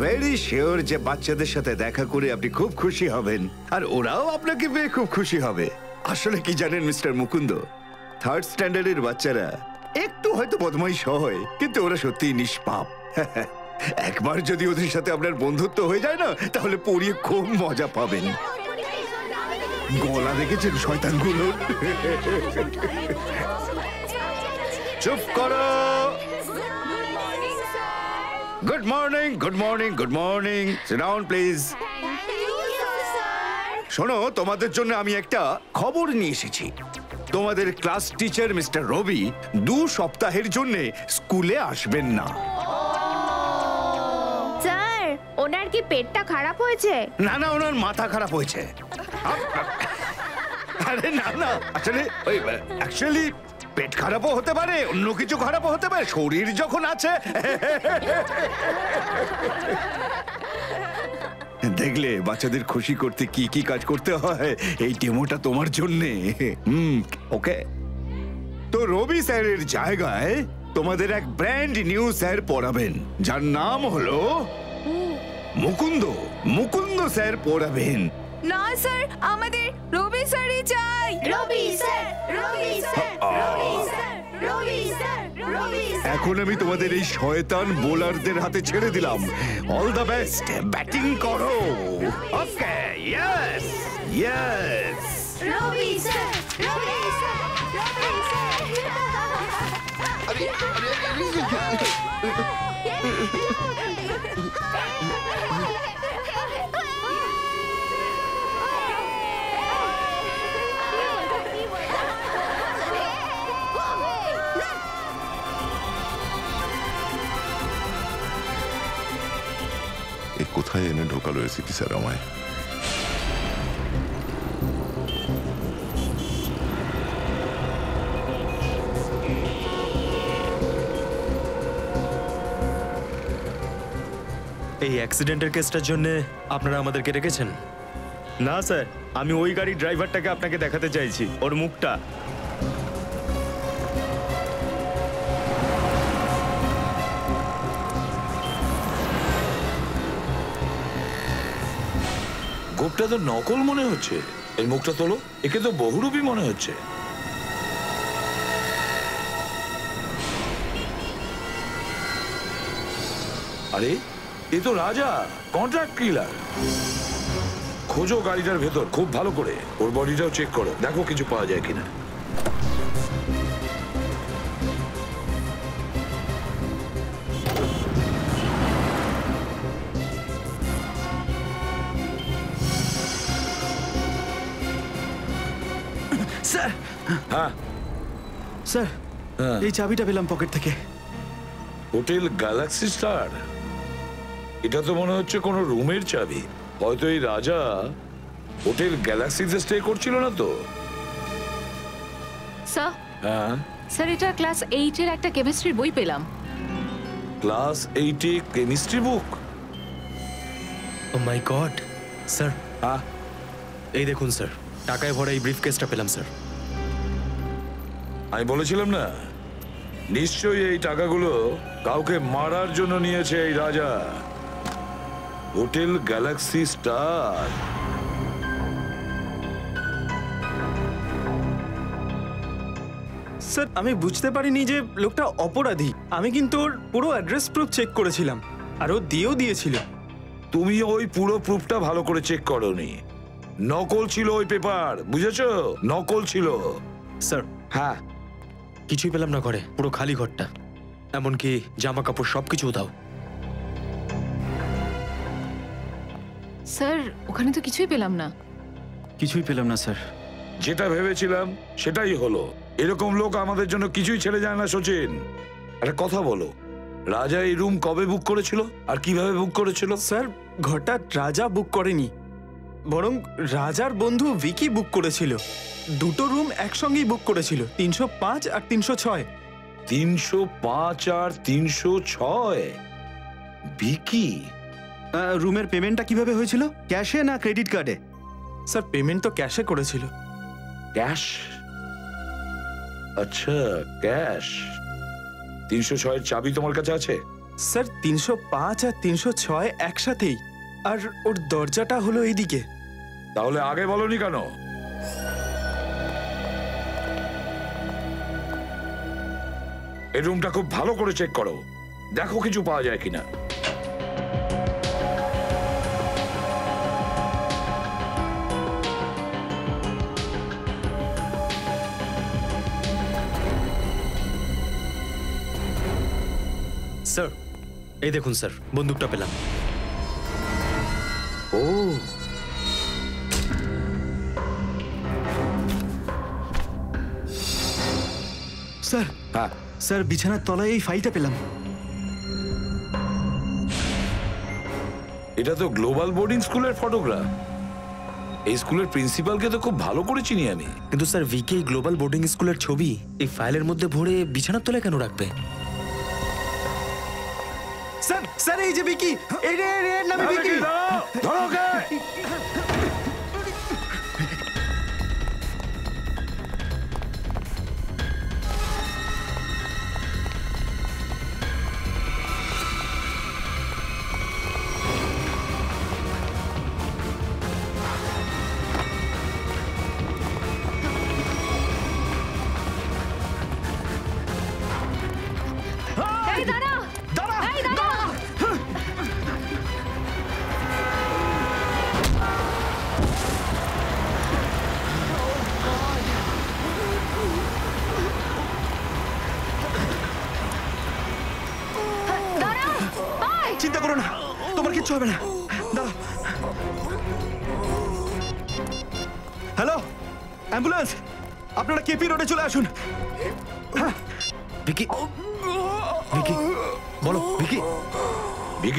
Very sure যে বাচ্চাদের সাথে দেখা করে আপনি খুব খুশি হবেন। আর ওরাও আপনাকে পেয়ে খুব খুশি হবে। আসলে কি জানেন, মিস্টার মুকুন্দ? থার্ড স্ট্যান্ডার্ডের বাচ্চারা একটু হয়তো বদমাইশ হয়, কিন্তু ওরা সত্যিই নিষ্পাপ। একবার যদি ওদের সাথে আপনার বন্ধুত্ব হয়ে যায় না, তাহলে পড়িয়ে খুব মজা পাবেন। গলা দেখেছেন, শয়তানগুলো? চুপ করো! Good morning good morning good morning down please শোনো তোমাদের জন্য আমি একটা খবর নিয়ে এসেছি। তোমাদের ক্লাস টিচার মিস্টার রবি দু সপ্তাহের জন্য স্কুলে আসবেন না। স্যার ওনার কি পেটটা খারাপ হয়েছে? না না ওনার মাথা খারাপ হয়েছে। আরে না না আসলে ওই অ্যাকচুয়ালি পেট খারাপও হতে পারে অন্য কিছু খারাপও হতে পারে শরীর যখন আছে। দেখলে বাচ্চাদের খুশি করতে কি কি কাজ করতে হয় এই ডেমোটা তোমার জন্যে। হুম ওকে। তো রবি স্যারের জায়গায় তোমাদের এক ব্র্যান্ড নিউ স্যার পড়াবেন যার নাম হলো মুকুন্দ মুকুন্দ স্যার পড়াবেন। না স্যার আমাদের রবি স্যারই চাই Rabi sir Rabi sir Rabi sir Rabi sir Rabi এখন আমি তোমাদের এই শয়তান বোলারদের হাতে ছেড়ে দিলাম অল দ্য বেস্ট ব্যাটিং করো okay yes yes Rabi sir Rabi sir Rabi এ কোথায় এনে ঢোকালো এসিপি স্যার আমায়? এই অ্যাক্সিডেন্টের কেসটার জন্য আপনারা আমাদেরকে রেখেছেন? না স্যার আমি ওই গাড়ির ড্রাইভারটাকে আপনাকে দেখাতে চাইছি ওর মুখটা। গোপটা তো নকল মনে হচ্ছে। এর মুখটা তোলো, একে তো বহুরূপী মনে হচ্ছে। আরে, এ তো রাজা কন্ট্রাক্ট কিলার খোঁজো গাড়িটার ভেতর, খুব ভালো করে। ওর বডিটাও চেক করো, দেখো কিছু পাওয়া যায় কিনা। এই চাবিটা পেলাম পকেট থেকে। Hotel galaxy star? এটা তো মনে হচ্ছে কোনো রুমের চাবি। হয়তো এই রাজা হোটেল গ্যালাক্সিতে স্টে করছিল না তো? স্যার হ্যাঁ? স্যার এটা ক্লাস এইটের একটা কেমিস্ট্রি বই পেলাম। ক্লাস এইটে chemistry book? Oh my god sir হ্যাঁ? এই দেখুন স্যার টাকায় ভরা এই ব্রিফকেসটা পেলাম স্যার আমি বলেছিলাম না? নিশ্চয়ই এই টাকাগুলো কাউকে মারার জন্য নিয়েছে এই রাজা। Hotel galaxy star. স্যার আমি বুঝতে পারিনি যে লোকটা অপরাধী। আমি কিন্তু ওর পুরো অ্যাড্রেস প্রুফ চেক করেছিলাম আর ও দিয়েও দিয়েছিল। তুমি ওই পুরো প্রুফটা ভালো করে চেক করনি। নকল ছিল ওই পেপার বুঝেছ? নকল ছিল। স্যার। হ্যাঁ। কিছুই পেলাম না ঘরে পুরো খালি ঘরটা। এমনকি জামা কাপড় সব কিছু দাও। স্যার ওখানে তো কিছুই পেলাম না। কিছুই পেলাম না স্যার। যেটা ভেবেছিলাম সেটাই হলো। এরকম লোক আমাদের জন্য কিছুই ছেড়ে যায় না সচিন। একটা কথা বলো রাজা এই রুম কবে বুক করেছিল? আর কীভাবে বুক করেছিল? স্যার ঘরটা রাজা বুক করেনি। বরং রাজার বন্ধু ভিকি বুক করেছিল। দুটো রুম একসঙ্গেই বুক করেছিল তিনশো পাঁচ আর তিনশো ছয়। তিনশো পাঁচ আর তিনশো ছয়? বিকি রুমের পেমেন্টটা কীভাবে হয়েছিল? ক্যাশে না ক্রেডিট কার্ডে? স্যার পেমেন্ট তো ক্যাশে করেছিল। ক্যাশ? আচ্ছা ক্যাশ। তিনশো ছয়ের চাবি তোমার কাছে আছে? স্যার তিনশো পাঁচ আর তিনশো ছয় একসাথেই। আর ওর দরজাটা হলো এইদিকে। তাহলে আগে বলনি কেন? এই রুমটা খুব ভালো করে চেক করো। দেখো কিছু পাওয়া যায় কিনা। স্যার এই দেখুন স্যার বন্দুকটা পেলাম। স্যার। হ্যাঁ। স্যার বিছানার তলায় এই ফাইলটা পেলাম। এটা তো গ্লোবাল বোর্ডিং স্কুলের ফটোগ্রাফ। এই স্কুলের প্রিন্সিপালকে তো খুব ভালো করে চিনি আমি। কিন্তু স্যার ভিকে গ্লোবাল বোর্ডিং স্কুলের ছবি এই ফাইলের মধ্যে ভরে বিছানার তলায় কেন রাখবে? স্যার স্যার এই যে বিকি এই রে রে নামে বিকি ধরো ওকে!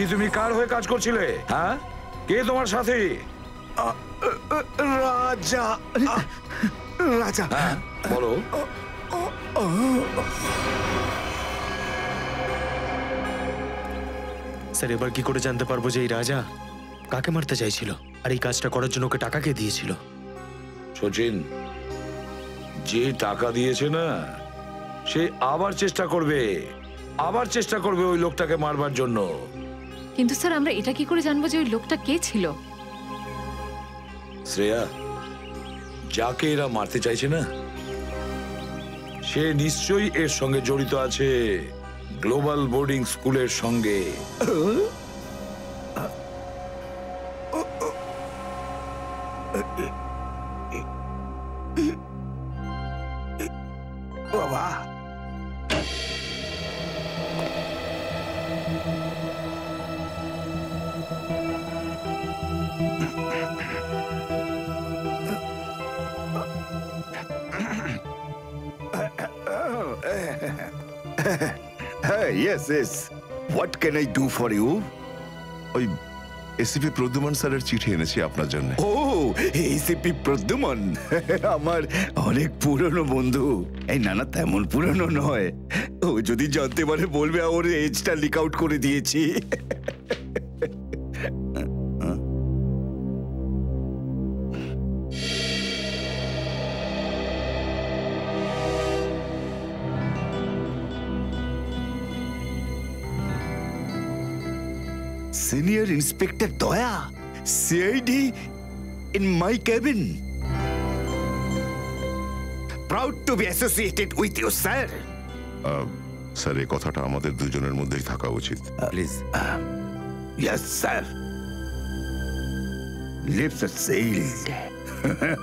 ভিকি তুমি কার হয়ে কাজ করছিলে হ্যাঁ? কে তোমার সাথে? রাজা। রাজা। হ্যাঁ বলো। স্যার এবার কি করে জানতে পারব যে এই রাজা কাকে মারতে চাইছিল? আর এই কাজটা করার জন্য ওকে টাকা কে দিয়েছিল? সচিন যে টাকা দিয়েছে না সে আবার চেষ্টা করবে আবার চেষ্টা করবে ওই লোকটাকে মারবার জন্য। কিন্তু স্যার, আমরা এটা কি করে জানব যে ওই লোকটা কে ছিল? শ্রেয়া, যাকে এরা মারতে চাইছে না, সে নিশ্চয়ই এর সঙ্গে জড়িত আছে গ্লোবাল বোর্ডিং স্কুলের সঙ্গে। Can I do for you ওই এসিপি প্রদ্যুমন স্যারের চিঠি এনেছি আপনার জন্য। ও এসিপি প্রদ্যুমন। আমার অনেক পুরনো বন্ধু। এই না না তেমন পুরনো নয়। ও যদি জানতে পারে বলবে ওর এজটা লিক আউট করে দিয়েছি। Senior inspector Daya CID in my cabin. Proud to be associated with you, sir. Sir এই কথাটা আমাদের দুজনের মধ্যেই থাকা উচিত Please. yes, sir. Lips are sealed.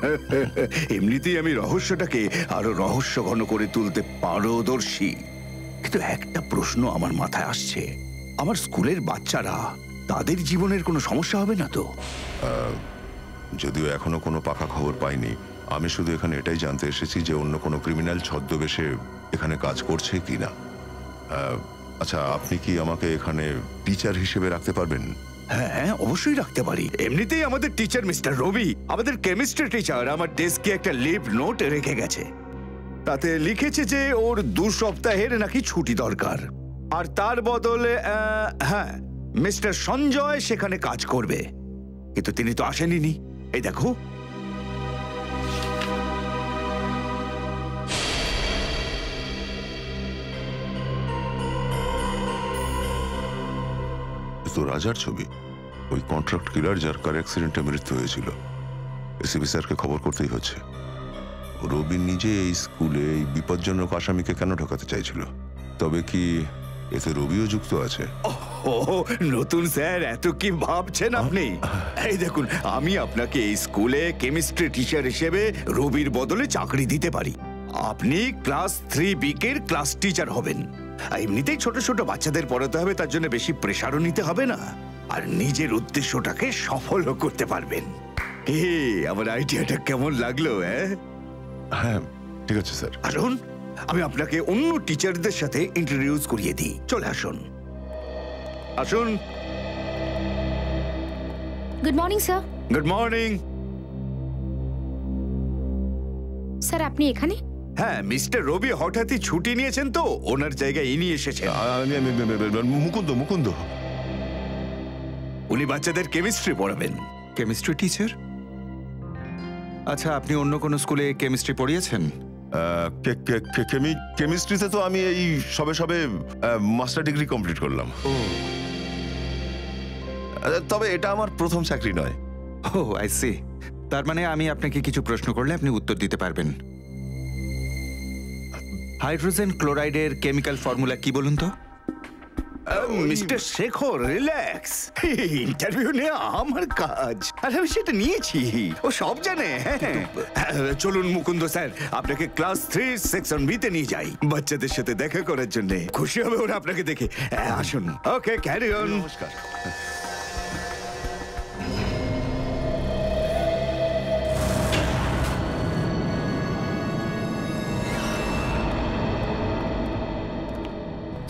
এমনিতেই আমি রহস্যটাকে আরও রহস্য ঘন করে তুলতে পারদর্শী কিন্তু একটা প্রশ্ন আমার মাথায় আসছে আমার স্কুলের বাচ্চারা তাদের জীবনের কোনো সমস্যা হবে না তো? যদিও এখনও কোনো পাকা খবর পাইনি আমি শুধু এখানে এটাই জানতে এসেছি যে অন্য কোনো ক্রিমিনাল ছদ্মবেশে এখানে কাজ করছে কি না আচ্ছা আপনি কি আমাকে এখানে টিচার হিসেবে রাখতে পারবেন? হ্যাঁ অবশ্যই রাখতে পারি। এমনিতেই আমাদের টিচার মিস্টার রবি আমাদের কেমিস্ট্রি টিচার আমার ডেস্কে একটা লিভ নোট রেখে গেছে। তাতে লিখেছে যে ওর দু সপ্তাহের নাকি ছুটি দরকার। আর তার বদলে হ্যাঁ মিস্টার সঞ্জয় সেখানে কাজ করবে। কিন্তু তিনি তো আসেনি এই দেখো। তো রাজার ছবি। ওই কন্ট্রাক্ট কিলার যার কার অ্যাক্সিডেন্টে মৃত্যু হয়েছিল। এসিবি স্যারকে খবর করতেই হচ্ছে। রবি নিজে এই স্কুলে এই বিপজ্জনক আসামিকে কেন ঢোকাতে চাইছিল? তবে কি এতে রবিও যুক্ত আছে? ও নতুন স্যার এত কি ভাবছেন আপনি? এই দেখুন আমি আপনাকে এই স্কুলে কেমিস্ট্রি টিচার হিসেবে রবির বদলে চাকরি দিতে পারি। আপনি ক্লাস থ্রি বিকের ক্লাস টিচার হবেন। এমনিতেই ছোট ছোট বাচ্চাদের পড়াতে হবে তার জন্য বেশি প্রেশারও নিতে হবে না। আর নিজের উদ্দেশ্যটাকে সফলও করতে পারবেন। এ আমার আইডিয়াটা কেমন লাগল হ্যাঁ? হ্যাঁ ঠিক আছে স্যার। আসুন আমি আপনাকে অন্য টিচারদের সাথে ইন্ট্রোডিউস করিয়ে দিই। চলে আসুন। আসুন। Good morning sir good morning sir আপনি এখানে? হ্যাঁ মিস্টার রবি হঠাৎই ছুটি নিয়েছেন তো ওনার জায়গায় ইনি এসেছেন। মুকুন্দ মুকুন্দ। উনি বাচ্চাদের কেমিস্ট্রি পড়াবেন। Chemistry teacher? আচ্ছা আপনি অন্য কোনো স্কুলে কেমিস্ট্রি পড়িয়েছেন? কেমিস্ট্রিতে তো আমি এই সবে সবে মাস্টার ডিগ্রি কমপ্লিট করলাম। তবে এটা আমার প্রথম চাকরি নয়। ও আই সি তার মানে আমি আপনাকে কিছু প্রশ্ন করলে আপনি উত্তর দিতে পারবেন। হাইড্রোজেন ক্লোরাইডের কেমিক্যাল ফর্মুলা কি বলুন তো? মিস্টার শেখর রিল্যাক্স ইন্টারভিউ নেওয়া আমার কাজ। আর আমি সেটা নিয়েছি। ও সব জানে হ্যাঁ। চলুন মুকুন্দ স্যার আপনাকে ক্লাস থ্রি সেকশন বিতে নিয়ে যাই বাচ্চাদের সাথে দেখা করার জন্য। খুশি হবে ওরা আপনাকে দেখে। হ্যাঁ, আসুন। ওকে ক্যারি অন নমস্কার।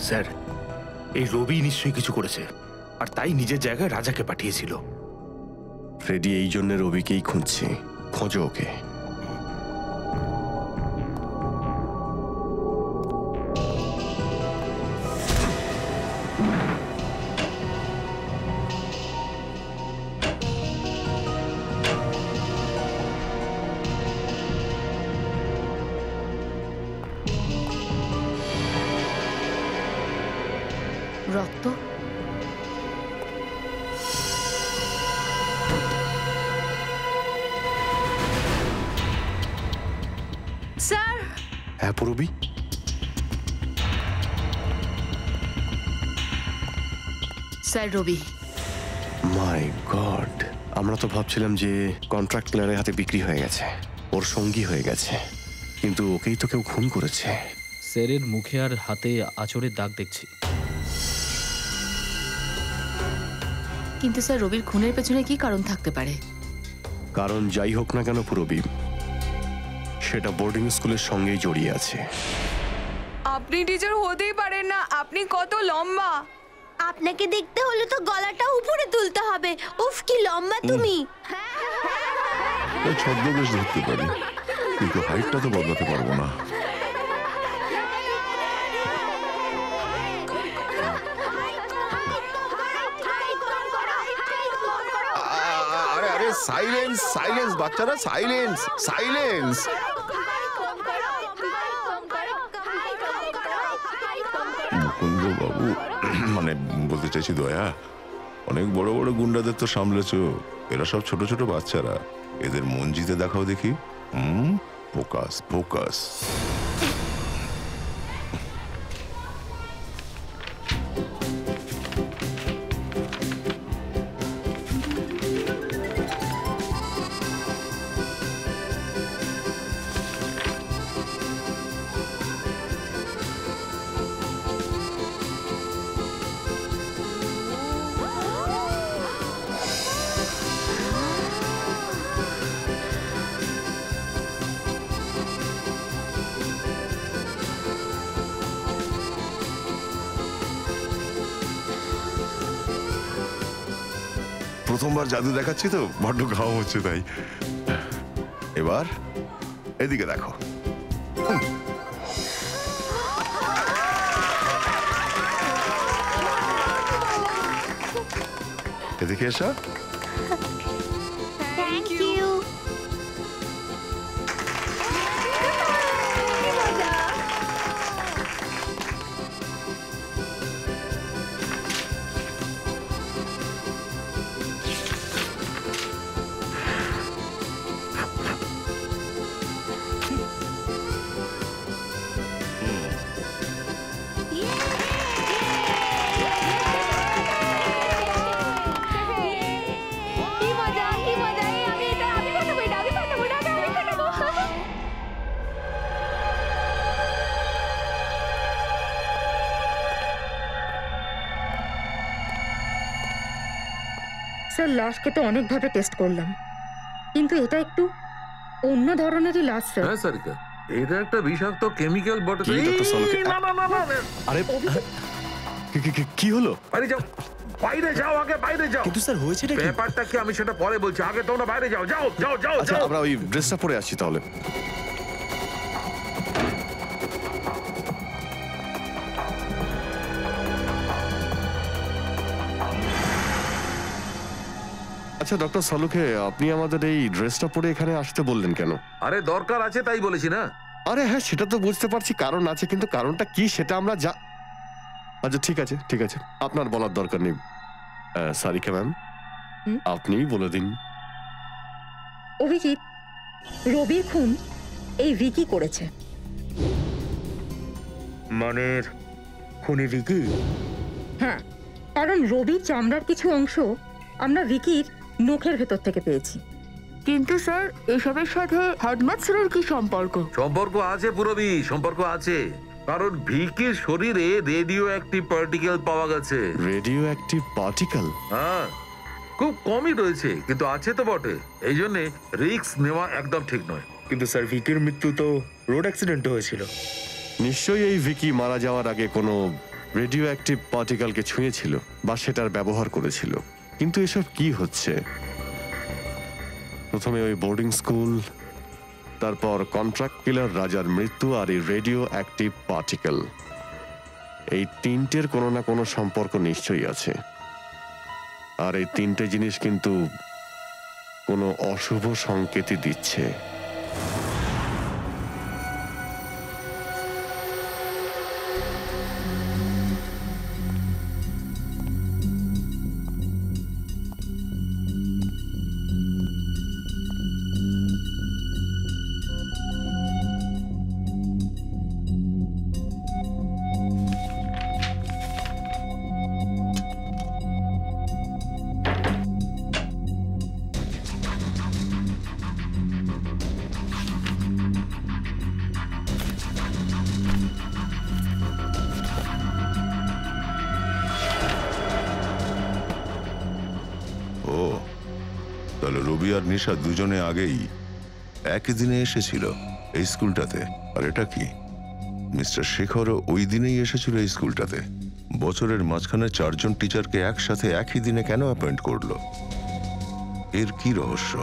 স্যার এই রবি নিশ্চয়ই কিছু করেছে। আর তাই নিজের জায়গায় রাজাকে পাঠিয়েছিল। ফ্রেডি এই জন্য রবিকেই খুঁজছে। খোঁজো ওকে। স্যার রবি। মাই গড আমরা তো ভাবছিলাম যে কন্ট্রাক্ট ক্লিয়ারের হাতে বিক্রি হয়ে গেছে। ওর সঙ্গী হয়ে গেছে। কিন্তু ওকেই তো কেউ খুন করেছে। স্যারের মুখে আর হাতে আচরের দাগ দেখছি। কিন্তু স্যার রবির খুনের পেছনে কি কারণ থাকতে পারে? কারণ যাই হোক না কেন পুরবি সেটা বোর্ডিং স্কুলের সঙ্গেই জড়িয়ে আছে। আপনি টিচার হতেই পারেন না। আপনি কত লম্বা। আপনাকে দেখতে হলে তো গলাটা উপরে তুলতে হবে। উফ কি লম্বা তুমি। ছদ্মবেশ ধরতে পারি। কিন্তু হাইটটা তো বদলাতে পারব না। আরে আরে সাইলেন্স সাইলেন্স বাচ্চারা সাইলেন্স সাইলেন্স বলতে চাইছি দয়া। অনেক বড় বড় গুন্ডাদের তো সামলেছ। এরা সব ছোট ছোট বাচ্চারা। এদের মন জিতে দেখাও দেখি। হুম? Focus focus. জাদু দেখাচ্ছি তো বড্ড ঘাম হচ্ছে তাই। এবার এদিকে দেখো। এদিকে এসো। লাশকে তো অনেকভাবে টেস্ট করলাম। কিন্তু এটা একটু অন্য ধরনেরই লাশ স্যার হ্যাঁ সারিকা এটা একটা বিষাক্ত কেমিক্যাল বটল কি, ডক্টর সালকে? এই, না না না না না। আরে কি- কি- কি- কি হলো? আরে যাও। বাইরে যাও আগে বাইরে যাও। কিন্তু স্যার হয়েছেটা কি? ব্যাপারটা কি আমি সেটা পরে বলছি? আগে তোমরা বাইরে যাও যাও যাও যাও আচ্ছা যাও। আমরা ওই ড্রেসটা পরে আসি তাহলে। আচ্ছা ডক্টর সালুকে আপনি আমাদের এই ড্রেসটা পরে এখানে আসতে বললেন কেন? আরে দরকার আছে তাই বলেছি না? আরে হ্যাঁ সেটা তো বুঝতে পারছি কারণ আছে কিন্তু কারণটা কি সেটা আমরা যা আচ্ছা ঠিক আছে ঠিক আছে আপনার বলার দরকার নেই। সারিকা ম্যাম? আপনিই বলে দিন। অভিজিৎ রবির খুন এই ভিকি করেছে। মানে খুনি ভিকি? হ্যাঁ কারণ রবির চামড়ার কিছু অংশ আমরা ভিকির নখের ভেতর থেকে পেয়েছি। কিন্তু স্যার এসবের সাথে হেডমাস্টারের কি সম্পর্ক? সম্পর্ক আছে পুরবি সম্পর্ক আছে। কারণ ভিকির শরীরে রেডিও অ্যাক্টিভ পার্টিকেল পাওয়া গেছে। Radioactive particle? হ্যাঁ খুব কমই রয়েছে কিন্তু আছে তো বটে। এই জন্য রিস্ক নেওয়া একদম ঠিক নয়। কিন্তু স্যার ভিকির মৃত্যু তো রোড অ্যাক্সিডেন্ট হয়েছিল। নিশ্চয়ই এই ভিকি মারা যাওয়ার আগে কোনো রেডিও অ্যাক্টিভ পার্টিকেলকে ছুঁয়েছিল বা সেটার ব্যবহার করেছিল। কিন্তু এসব কি হচ্ছে? প্রথমে ওই বোর্ডিং স্কুল তারপর কন্ট্রাক্ট কিলার রাজার মৃত্যু আর এই রেডিও অ্যাক্টিভ পার্টিকেল এই তিনটের কোনো না কোনো সম্পর্ক নিশ্চয়ই আছে। আর এই তিনটে জিনিস কিন্তু কোনো অশুভ সংকেতই দিচ্ছে। দুজনে আগেই একই দিনে এসেছিল এই স্কুলটাতে। আর এটা কি? মিস্টার শেখরও ওই দিনেই এসেছিল এই স্কুলটাতে। বছরের মাঝখানে চারজন টিচারকে একসাথে একই দিনে কেন অ্যাপয়েন্ট করল? এর কি রহস্য?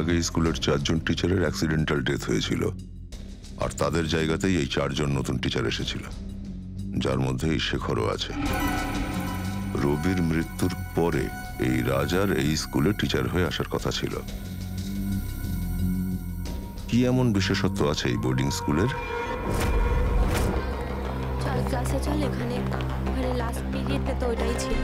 আগে স্কুলের চারজন টিচারের অ্যাক্সিডেন্টাল ডেথ হয়েছিল। আর তাদের জায়গাতেই এই চারজন নতুন টিচার এসেছিল। যার মধ্যে এই শেখরও আছে। রবির মৃত্যুর পরে এই রাজার এই স্কুলে টিচার হয়ে আসার কথা ছিল। কি এমন বিশেষত্ব আছে এই বোর্ডিং স্কুলের চল ক্লাসে চল এখানে। লাস্ট পিরিয়ডটা তো ওটাই ছিল।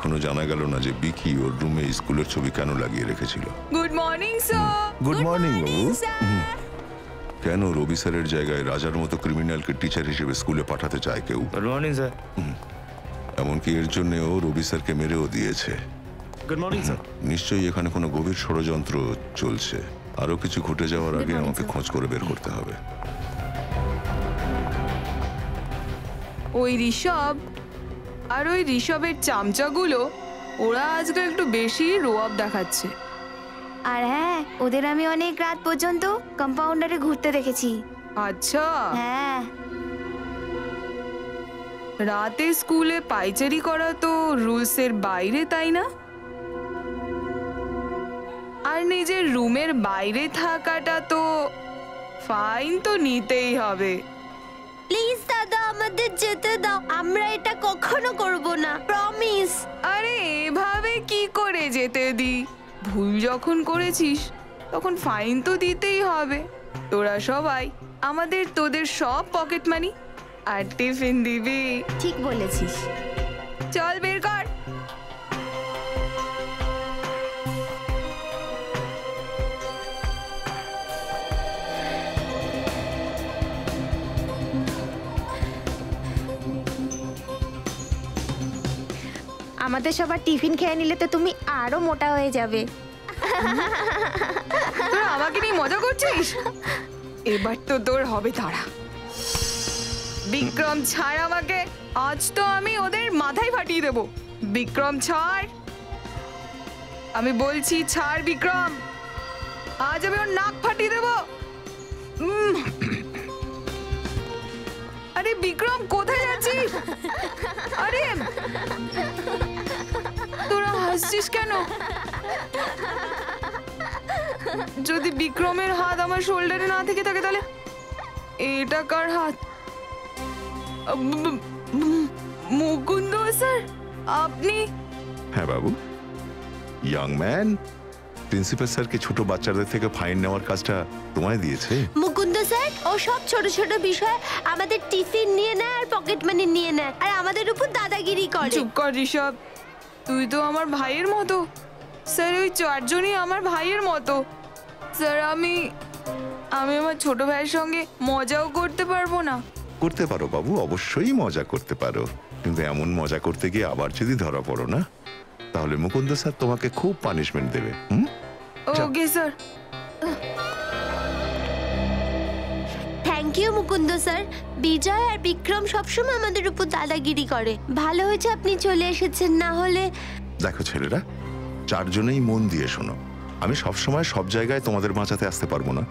এখনও জানা গেল না যে বিকি ওর রুমে স্কুলের ছবি কেন লাগিয়ে রেখেছিল। Good morning sir good morning বাবু হুম। কেন রবি স্যারের জায়গায় রাজার মতো ক্রিমিনালকে টিচার হিসেবে স্কুলে পাঠাতে চায় কেউ? গুড মর্নিং স্যার এমনকি এর জন্য ও রবি স্যারকে মেরেও দিয়েছে। গুড মর্নিং স্যার নিশ্চয়ই এখানে কোনো গভীর ষড়যন্ত্র চলছে। আরও কিছু ঘটে যাওয়ার আগে আমাকে খোঁজ করে বের করতে হবে। ওই ঋষভ আর ওই ঋষভের চামচাগুলো ওরা আজকাল একটু বেশি রোয়াব দেখাচ্ছে। আর হ্যাঁ ওদের আমি অনেক রাত পর্যন্ত কম্পাউন্ডারে ঘুরতে দেখেছি। আচ্ছা। হ্যাঁ। রাতে স্কুলে পাইচারি করা তো রুলসের বাইরে তাই না? আর নিজের রুমের বাইরে থাকাটা তো ফাইন তো নিতেই হবে। প্লিজ দাদা আমাদের যেতে দাও। আমরা এটা কখনো করব না প্রমিস আরে এভাবে কি করে যেতে দি? ভুল যখন করেছিস তখন ফাইন তো দিতেই হবে। তোরা সবাই আমাদের তোদের সব পকেট মানি আর টিফিন দিবি। ঠিক বলেছিস। চল বের কর। আমাদের সবার টিফিন খেয়ে নিলে তো তুমি আরও মোটা হয়ে যাবে। তোরা আমাকে নিয়ে মজা করছিস? এবার তো তোর হবে তারা বিক্রম ছাড় আমাকে, আজ তো আমি ওদের মাথায় ফাটিয়ে দেব। বিক্রম ছাড়। আমি বলছি ছাড় বিক্রম। আজ আমি ওর নাক ফাটিয়ে দেব। আরে বিক্রম, কোথায় যাচ্ছিস? আরে হাসছিস কেন? যদি বিক্রমের হাত আমার শোল্ডারে না থেকে থাকে তাহলে এটা কার হাত? মুকুন্দ স্যার আপনি? হ্যাঁ বাবু। ইয়াং ম্যান প্রিন্সিপাল স্যারকে ছোট বাচ্চাদের থেকে ফাইন নেওয়ার কাজটা তোমায় দিয়েছে? মুকুন্দ স্যার ও সব ছোট ছোট বিষয় আমাদের টিফিন নিয়ে নেয় আর পকেট মানি নিয়ে নেয়। আর আমাদের উপর দাদাগিরি করে। চুপ কর ঋষভ। তুই তো আমার ভাইয়ের মতো। স্যার ওই চারজনই আমার ভাইয়ের মতো। স্যার আমি আমি আমার ছোট ভাইয়ের সঙ্গে মজাও করতে পারব না। করতে পারো বাবু অবশ্যই মজা করতে পারো। কিন্তু এমন মজা করতে গিয়ে আবার যদি ধরা পড়ো না তাহলে মুকুন্দ স্যার তোমাকে খুব পানিশমেন্ট দেবে। হুম? Okay sir thank you Mukund sir. Vijay আর বিক্রম সবসময় আমাদের উপর দাদাগিরি করে। ভালো হয়েছে আপনি চলে এসেছেন না হলে দেখো ছেলেরা চারজনেই মন দিয়ে শোনো। আমি সবসময় সব জায়গায় তোমাদের বাঁচাতে আসতে পারব না।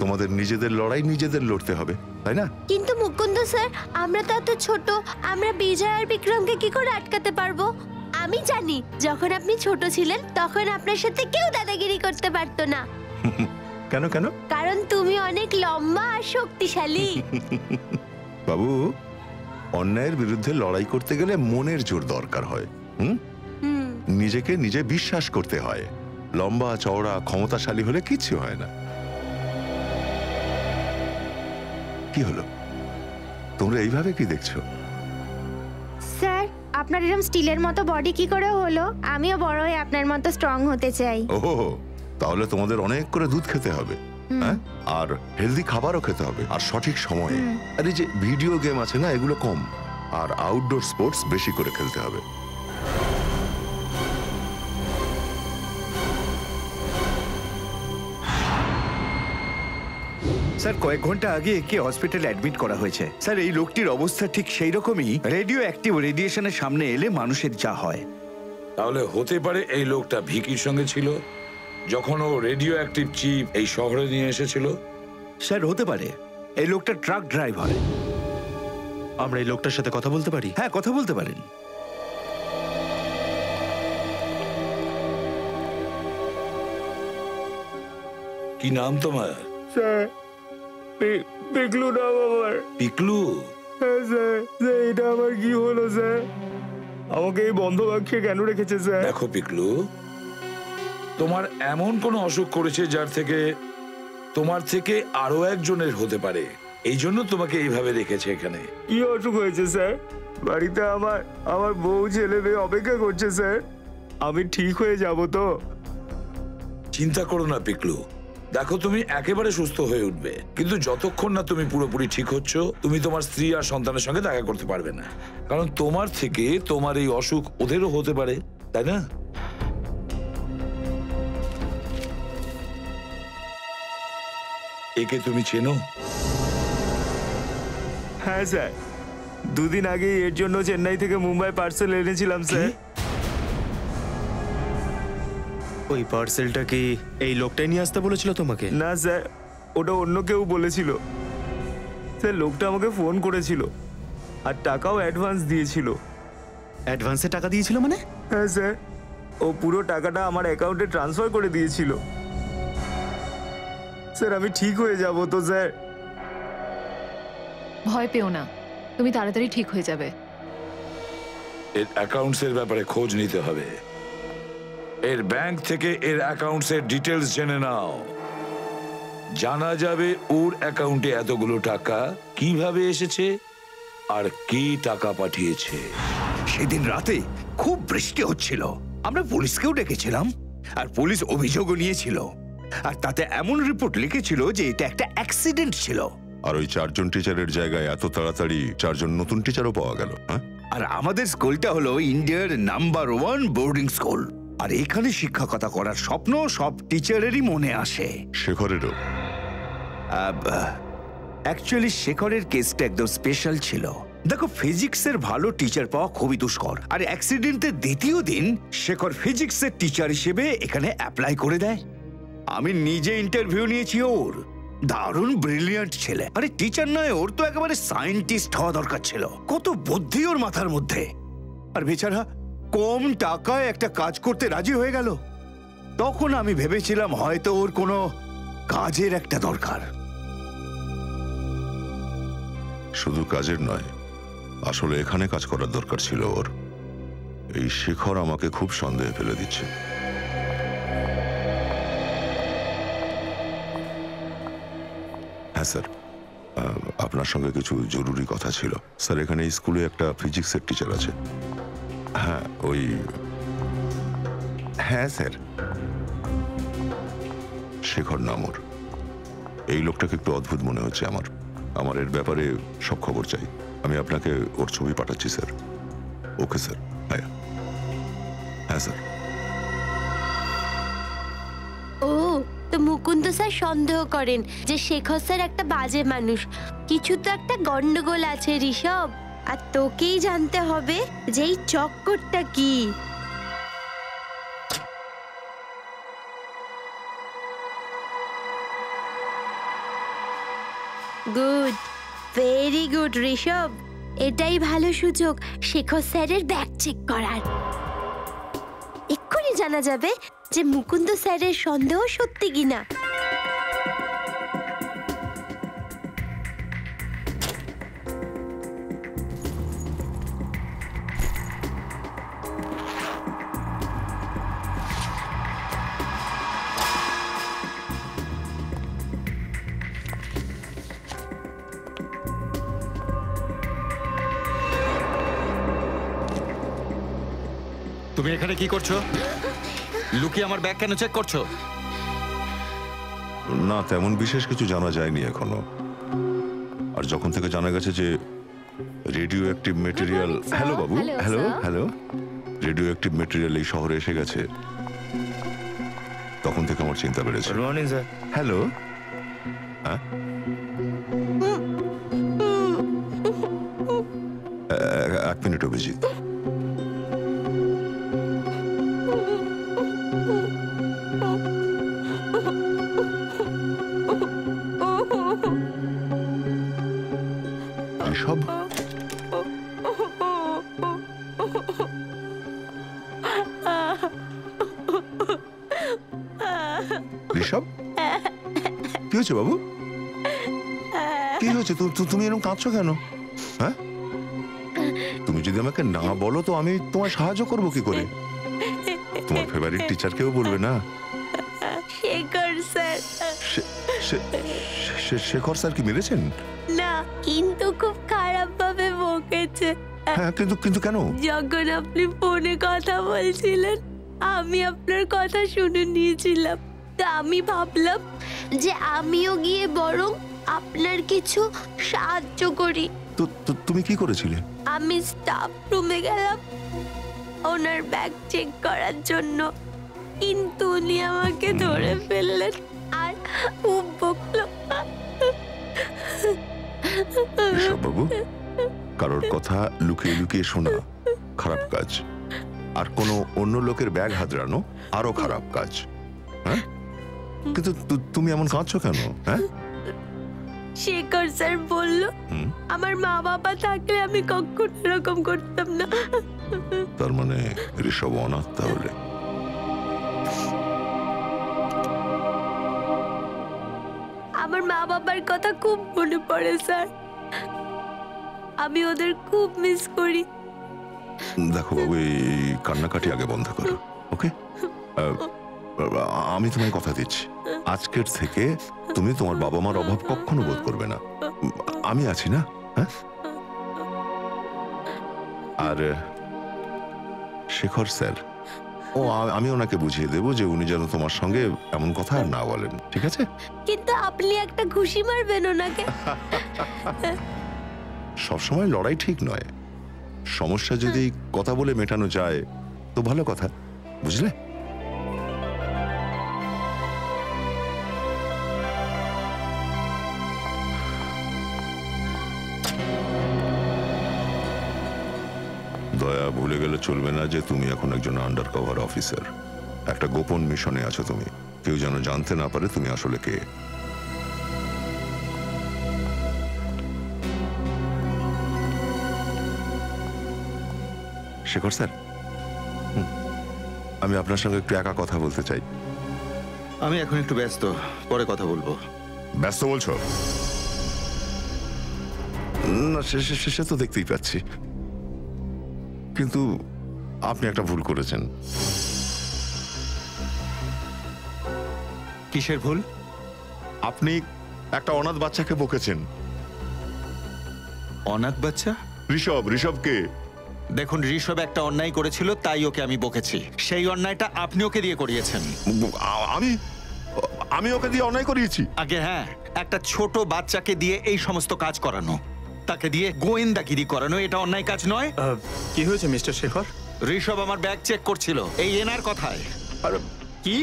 তোমাদের নিজেদের লড়াই নিজেদের লড়তে হবে তাই না? কিন্তু মুকুন্দ স্যার আমরা তো এত ছোট আমরা বিজয় আর বিক্রমকে কি করে আটকাতে পারব? আমি জানি যখন আপনি ছোট ছিলেন তখন আপনার সাথে কেউ দাদাগিরি করতে পারতো না। কেন কেন? কারণ তুমি অনেক লম্বা আর শক্তিশালী। বাবু অন্যায়ের বিরুদ্ধে লড়াই করতে গেলে মনের জোর দরকার হয় হুম? হুম। নিজেকে নিজে বিশ্বাস করতে হয়। লম্বা চওড়া ক্ষমতাশালী হলে কিচ্ছু হয় না। কি হলো? তোমরা এইভাবে কি দেখছ? স্যার আপনার এরকম স্টিলের মতো বডি কি করে হলো? আমিও বড় হয়ে আপনার মতো স্ট্রং হতে চাই। ও তাহলে তোমাদের অনেক করে দুধ খেতে হবে হ্যাঁ? আর হেলদি খাবারও খেতে হবে আর সঠিক সময়ে। আর এই যে ভিডিও গেম আছে না এগুলো কম আর আউটডোর স্পোর্টস বেশি করে খেলতে হবে। স্যার কয়েক ঘণ্টা আগে একে হসপিটালে অ্যাডমিট করা হয়েছে। স্যার এই লোকটির অবস্থা ঠিক সেই রকমই রেডিও অ্যাক্টিভ রেডিয়েশনের সামনে এলে মানুষের যা হয়। তাহলে হতে পারে এই লোকটা ভিকির সঙ্গে ছিল? যখন ও রেডিও অ্যাক্টিভ চিপ এই শহরে নিয়ে এসেছিল? স্যার হতে পারে। এই লোকটা ট্রাক ড্রাইভার আমরা এই লোকটার সাথে কথা বলতে পারি? হ্যাঁ কথা বলতে পারেন। কি নাম তোমার? স্যার পিকলু নাম আমার। পিকলু? হ্যাঁ স্যার স্যার এটা আমার কি হলো স্যার? আমাকে এই বন্ধ বাক্সে কেন রেখেছে স্যার? দেখো পিকলু তোমার এমন কোনো অসুখ করেছে যার থেকে তোমার থেকে আরও একজনের হতে পারে। এই জন্য তোমাকে এইভাবে রেখেছে এখানে। কি অসুখ হয়েছে স্যার? বাড়িতে আমার আমার বউ ছেলে মেয়ে অপেক্ষা করছে স্যার। আমি ঠিক হয়ে যাব তো? চিন্তা করো না পিকলু। দেখো তুমি একেবারে সুস্থ হয়ে উঠবে। কিন্তু যতক্ষণ না তুমি পুরোপুরি ঠিক হচ্ছ তুমি তোমার স্ত্রী আর সন্তানের সঙ্গে দেখা করতে পারবে না। কারণ তোমার থেকে তোমার এই অসুখ ওদেরও হতে পারে তাই না? একে তুমি চেনো? হ্যাঁ স্যার। দুদিন আগে এর জন্য চেন্নাই থেকে মুম্বাই পার্সেল এনেছিলাম স্যার। ওই পার্সেলটা কি এই লোকটাই নিয়ে আসতে বলেছিল তোমাকে? না স্যার ওটা অন্য কেউ বলেছিল। স্যার লোকটা আমাকে ফোন করেছিল আর টাকাও অ্যাডভান্স দিয়েছিল। অ্যাডভান্সে টাকা দিয়েছিল মানে? হ্যাঁ স্যার ও পুরো টাকাটা আমার অ্যাকাউন্টে ট্রান্সফার করে দিয়েছিল। স্যার আমি ঠিক হয়ে যাব তো স্যার। ভয় পেও না। তুমি তাড়াতাড়ি ঠিক হয়ে যাবে। এর অ্যাকাউন্টসের ব্যাপারে খোঁজ নিতে হবে। এর ব্যাংক থেকে এর অ্যাকাউন্টসের ডিটেলস জেনে নাও। জানা যাবে ওর অ্যাকাউন্টে এতগুলো টাকা কীভাবে এসেছে আর কি টাকা পাঠিয়েছে। সেদিন রাতে খুব বৃষ্টি হচ্ছিল। আমরা পুলিশকেও ডেকেছিলাম আর পুলিশ অভিযোগও নিয়েছিল। আর তাতে এমন রিপোর্ট লিখেছিল যে এটা একটা অ্যাক্সিডেন্ট ছিল। আর ওই চারজন টিচারের জায়গায় এত তাড়াতাড়ি চারজন নতুন টিচারও পাওয়া গেল হ্যাঁ? আর আমাদের স্কুলটা হলো ইন্ডিয়ার নাম্বার ওয়ান বোর্ডিং স্কুল আর এখানে শিক্ষকতা করার স্বপ্ন সব টিচারেরই মনে আসে। শেখরেরও। অ্যাকচুয়ালি শেখরের কেসটা একদম স্পেশাল ছিল। দেখো ফিজিক্সের ভালো টিচার পাওয়া খুবই দুষ্কর। আর অ্যাক্সিডেন্টের দ্বিতীয় দিন শেখর ফিজিক্সের টিচার হিসেবে এখানে অ্যাপ্লাই করে দেয়। আমি নিজে ইন্টারভিউ নিয়েছি ওর। দারুণ ব্রিলিয়ান্ট ছেলে। আরে টিচার নয়, ওর তো একেবারে সায়েন্টিস্ট হওয়া দরকার ছিল। কত বুদ্ধি ওর মাথার মধ্যে। আর বেচারা কম টাকায় একটা কাজ করতে রাজি হয়ে গেল। তখন আমি ভেবেছিলাম হয়তো ওর কোনো কাজের একটা দরকার। শুধু কাজের নয়, আসলে এখানে কাজ করার দরকার ছিল ওর। এই শিখর আমাকে খুব সন্দেহে ফেলে দিচ্ছে। হ্যাঁ স্যার। আপনার সঙ্গে কিছু জরুরি কথা ছিল। স্যার, এখানে স্কুলে একটা ফিজিক্সের টিচার আছে। হ্যাঁ ওই হ্যাঁ স্যার। শেখর নামর। এই লোকটাকে একটু অদ্ভুত মনে হচ্ছে আমার। আমার এর ব্যাপারে সব খবর চাই। আমি আপনাকে ওর ছবি পাঠাচ্ছি, স্যার। Okay, sir. হ্যাঁ হ্যাঁ স্যার। তো মুকুন্দ স্যার সন্দেহ করেন যে শেখর স্যার একটা বাজে মানুষ। কিছু তো একটা গন্ডগোল আছে, ঋষভ। আর তোকেই জানতে হবে যে এই চক্করটা কি। Good, very good, Rishabh. এটাই ভালো সুযোগ, শেখর স্যারের ব্যাগ চেক করার। এক্ষুনি জানা যাবে যে মুকুন্দ স্যারের সন্দেহ সত্যি কিনা। এখানে কি করছ? লুকিয়ে আমার ব্যাগ কেন চেক করছ? না তেমন বিশেষ কিছু জানা যায়নি এখনও। আর যখন থেকে জানা গেছে যে রেডিও অ্যাক্টিভ মেটেরিয়াল হ্যালো বাবু? Hello hello radioactive material এই শহরে এসে গেছে। তখন থেকে আমার চিন্তা বেড়েছে। গুড মর্নিং স্যার হ্যালো হ্যাঁ? এক মিনিট অভিজিৎ। তুমি এরকম কাঁদছো কেন? হ্যাঁ? তুমি যদি আমাকে না বলো তো আমি তোমায় সাহায্য করব কি করে? তোমার ফেভারিট টিচারকেও বলবে না? শেখর স্যার। কি মেরেছেন? না কিন্তু খুব খারাপ ভাবে বকেছে। হ্যাঁ কিন্তু কিন্তু কেন? যখন আপনি ফোনে কথা বলছিলেন আমি আপনার কথা শুনে নিয়েছিলাম। তা আমি ভাবলাম যে আমিও গিয়ে বরং আপনার কিছু সাহায্য করি। তো তো- তুমি কি করেছিলে? আমি স্টাফ রুমে গেলাম ওনার ব্যাগ চেক করার জন্য। কিন্তু উনি আমাকে ধরে ফেললেন আর খুব বকলো। বাবু কারোর কথা লুকিয়ে লুকিয়ে শোনা খারাপ কাজ। আর কোনো অন্য লোকের ব্যাগ হাতড়ানো আরও খারাপ কাজ। হ্যাঁ? কিন্তু তু- তুমি এমন কাঁদছো কেন? হ্যাঁ? শেখর স্যার বলল আমার মা বাবা থাকলে আমি কখনো এরকম করতাম না। তার মানে ঋষভ অনাথ তাহলে আমার মা বাবার কথা খুব মনে পড়ে স্যার। আমি ওদের খুব মিস করি। দেখো বাবু এই কান্নাকাটি আগে বন্ধ করো ওকে? আমি তোমায় কথা দিচ্ছি। আজকের থেকে তুমি তোমার বাবা মার অভাব কখনো বোধ করবে না। আমি আছি না? হ্যাঁ? আর শেখর স্যার ও আমি ওনাকে বুঝিয়ে দেবো যে উনি যেন তোমার সঙ্গে এমন কথা আর না বলেন ঠিক আছে? কিন্তু আপনি একটা ঘুষি মারবেন ওনাকে। সবসময় লড়াই ঠিক নয়। সমস্যা যদি কথা বলে মেটানো যায় তো ভালো কথা বুঝলে? ভুলে গেলে চলবে না যে তুমি এখন একজন আন্ডার কভার অফিসার একটা গোপন মিশনে আছো তুমি। কেউ যেন জানতে না পারে তুমি আসলে কে। শেখর স্যার? হুম, আমি আপনার সঙ্গে একটু একা কথা বলতে চাই। আমি এখন একটু ব্যস্ত। পরে কথা বলব। ব্যস্ত বলছো? না শেষে শেষে তো দেখতেই পাচ্ছি। কিন্তু আপনি একটা ভুল করেছেন। কিসের ভুল? আপনি একটা অনাথ বাচ্চাকে বকেছেন। অনাথ বাচ্চা? ঋষভ ঋষভকে। দেখুন ঋষভ একটা অন্যায় করেছিল তাই ওকে আমি বকেছি। সেই অন্যায়টা আপনি ওকে দিয়ে করিয়েছেন। আমি আমি ওকে দিয়ে অন্যায় করিয়েছি। আগে হ্যাঁ একটা ছোট বাচ্চাকে দিয়ে এই সমস্ত কাজ করানো। তাকে দিয়ে গোয়েন্দাগিরি করানো এটা অন্যায় কাজ নয়? কি হয়েছে মিস্টার শেখর? ঋষভ আমার ব্যাগ চেক করছিল। এই এনার কথায়। কি?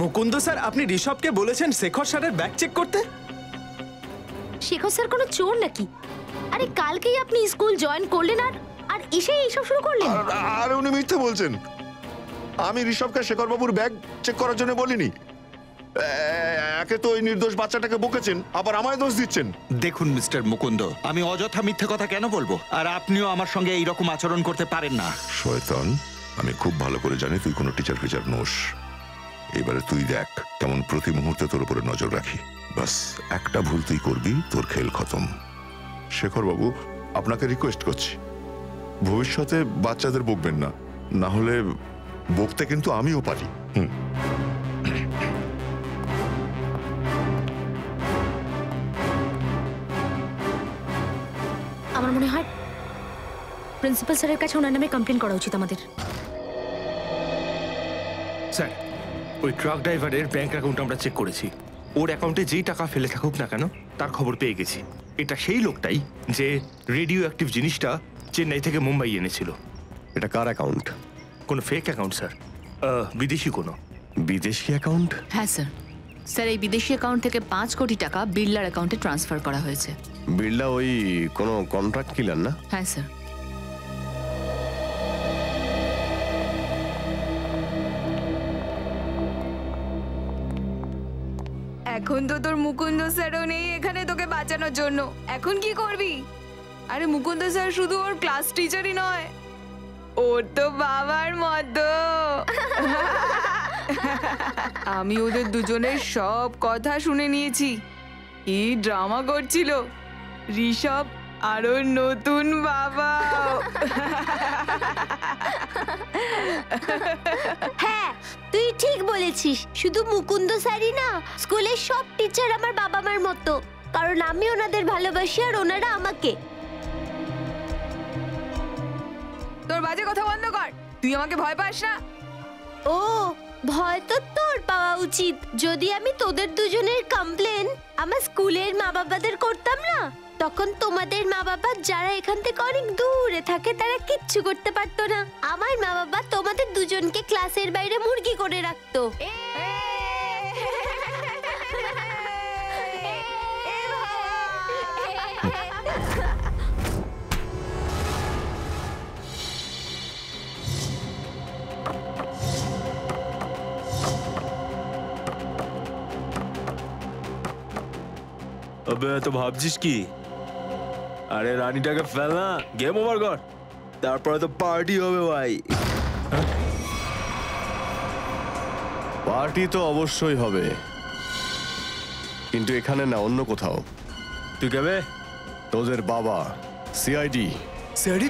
মুকুন্দ স্যার আপনি ঋষভকে বলেছেন শেখর স্যারের ব্যাগ চেক করতে? শেখর স্যার কোনো চোর নাকি? আরে কালকেই আপনি স্কুল জয়েন করলেন আর আর এসে এইসব শুরু করলেন। আর উনি মিথ্যে বলছেন। আমি ঋষভকে শেখর বাবুর ব্যাগ চেক করার জন্য বলিনি। একে তো ওই নির্দোষ বাচ্চাটাকে বকেছেন আবার আমায় দোষ দিচ্ছেন। দেখুন মিস্টার মুকুন্দ আমি অযথা মিথ্যে কথা কেন বলব? আর আপনিও আমার সঙ্গে এই রকম আচরণ করতে পারেন না। শয়তান আমি খুব ভালো করে জানি তুই কোনো টিচার ফিচার নোস। এবারে তুই দেখ কেমন প্রতি মুহূর্তে তোর উপরে নজর রাখি। বাস একটা ভুল তুই করবি তোর খেল খতম। শেখর বাবু আপনাকে রিকোয়েস্ট করছি। ভবিষ্যতে বাচ্চাদের বকবেন না না হলে বকতে কিন্তু আমিও পারি। হুম। আমার মনে হয় প্রিন্সিপাল স্যারের কাছে ওনার নামে কমপ্লেন করা উচিত আমাদের। স্যার ওই ট্রাক ড্রাইভারের ব্যাংক অ্যাকাউন্ট আমরা চেক করেছি। ওর অ্যাকাউন্টে যেই টাকা ফেলে থাকুক না কেন তার খবর পেয়ে গেছি। এটা সেই লোকটাই যে রেডিও অ্যাক্টিভ জিনিসটা চেন্নাই থেকে মুম্বাই এনেছিল। এটা কার অ্যাকাউন্ট কোনো ফেক অ্যাকাউন্ট স্যার। বিদেশি কোনো। বিদেশি অ্যাকাউন্ট হ্যাঁ স্যার। স্যার এই বিদেশি অ্যাকাউন্ট থেকে পাঁচ কোটি টাকা বিড়লার অ্যাকাউন্টে ট্রান্সফার করা হয়েছে। বিড়লা ওই কোনো কন্ট্রাক্ট কিলার না? হ্যাঁ স্যার এখন তো তোর মুকুন্দ স্যারও নেই এখানে তোকে বাঁচানোর জন্য। এখন কি করবি? আরে মুকুন্দ স্যার শুধু ওর ক্লাস টিচারই নয় ওর তো বাবার মতো। আমি ওদের দুজনের সব কথা শুনে নিয়েছি। কি ড্রামা করছিল? ঋষভ আর ওর নতুন বাবা। হ্যাঁ তুই ঠিক বলেছিস। শুধু মুকুন্দ স্যারই না স্কুলের সব টিচার আমার বাবা মার মতো। কারণ আমি ওনাদের ভালোবাসি আর ওনারা আমাকে। তোর বাজে কথা বন্ধ কর। তুই আমাকে ভয় পাস না। ও ভয় তো তোর পাওয়া উচিত। যদি আমি তোদের দুজনের কমপ্লেন আমার স্কুলের মা বাবাদের করতাম না? তখন তোমাদের মা বাবা যারা এখান থেকে অনেক দূরে থাকে, তারা কিচ্ছু করতে পারতো না। আমার মা বাবা তোমাদের দুজনকে ক্লাসের বাইরে মুরগি করে রাখতো। তো ভাবছিস কি? আরে রানীটাকে ফেল না গেম ওভার কর। তারপরে তো পার্টি হবে ভাই। পার্টি তো অবশ্যই হবে। কিন্তু এখানে না অন্য কোথাও। তুই কেবে? তোদের বাবা সিআইডি সিআইডি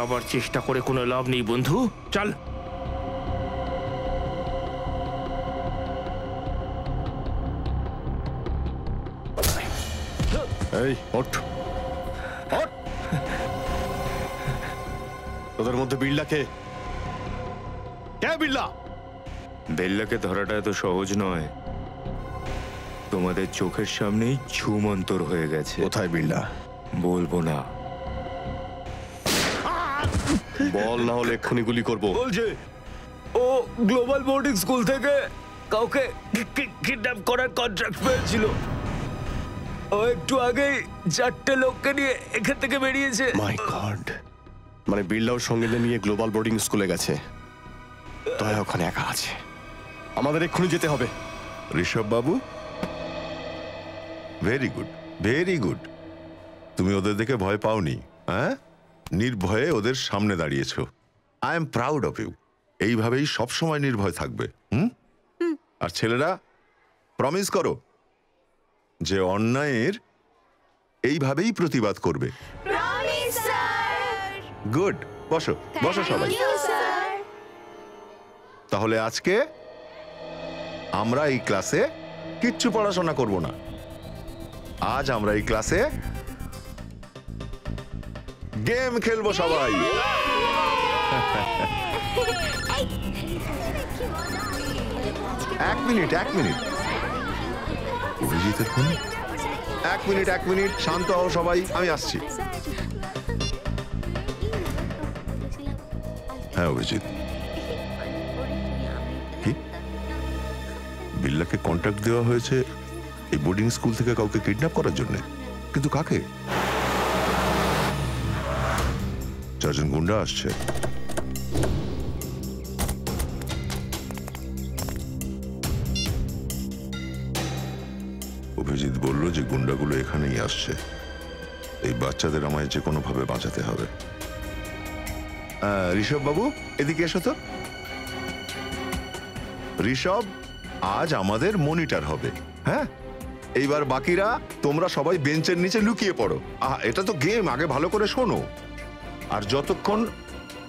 পালাবার চেষ্টা করে কোনো লাভ নেই বন্ধু। চল। এই ওঠ। ওঠ। তোদের মধ্যে বিড়লা কে? কে বিড়লা? বেল্লাকে ধরাটা এত সহজ নয়। তোমাদের চোখের সামনেই ছুমন্তর হয়ে গেছে। কোথায় বিড়লা? বলব না। বল না হলে এক্ষুনি গুলি করব। বলছে ও গ্লোবাল বোর্ডিং স্কুল থেকে কাউকে কিডন্যাপ করার কন্ট্রাক্ট পেয়েছিল। ও একটু আগেই চারটে লোককে নিয়ে এখান থেকে বেরিয়েছে। মাই গড মানে বিড়লাও সঙ্গে নিয়ে গ্লোবাল বোর্ডিং স্কুলে গেছে। দয়া ওখানে একা আছে। আমাদের এক্ষুনি যেতে হবে। ঋষভ বাবু? ভেরি গুড ভেরি গুড তুমি ওদের দেখে ভয় পাওনি হ্যাঁ? নির্ভয়ে ওদের সামনে দাঁড়িয়েছো। I am proud of you এইভাবেই সবসময় নির্ভয় থাকবে হুম? আর ছেলেরা প্রমিস করো যে অন্যায়ের এইভাবেই প্রতিবাদ করবে। গুড বসো বসো সবাই। তাহলে আজকে আমরা এই ক্লাসে কিচ্ছু পড়াশোনা করব না। আজ আমরা এই ক্লাসে গেম খেলব সবাই। এক মিনিট এক মিনিট। অভিজিতের এক মিনিট এক মিনিট, শান্ত হও সবাই, আমি আসছি। হ্যাঁ অভিজিৎ। কি? বিল্লাকে কন্ট্যাক্ট দেওয়া হয়েছে এই বোর্ডিং স্কুল থেকে কাউকে কিডন্যাপ করার জন্য? কিন্তু কাকে? চারজন গুন্ডা আসছে। অভিজিৎ বলল যে গুন্ডাগুলো এখানেই আসছে। এই বাচ্চাদের আমায় যে কোনো ভাবে বাঁচাতে হবে। ঋষভ বাবু এদিকে এসো তো। ঋষভ, আজ আমাদের মনিটর হবে হ্যাঁ? এইবার বাকিরা, তোমরা সবাই বেঞ্চের নিচে লুকিয়ে পড়ো। আহ, এটা তো গেম, আগে ভালো করে শোনো। আর যতক্ষণ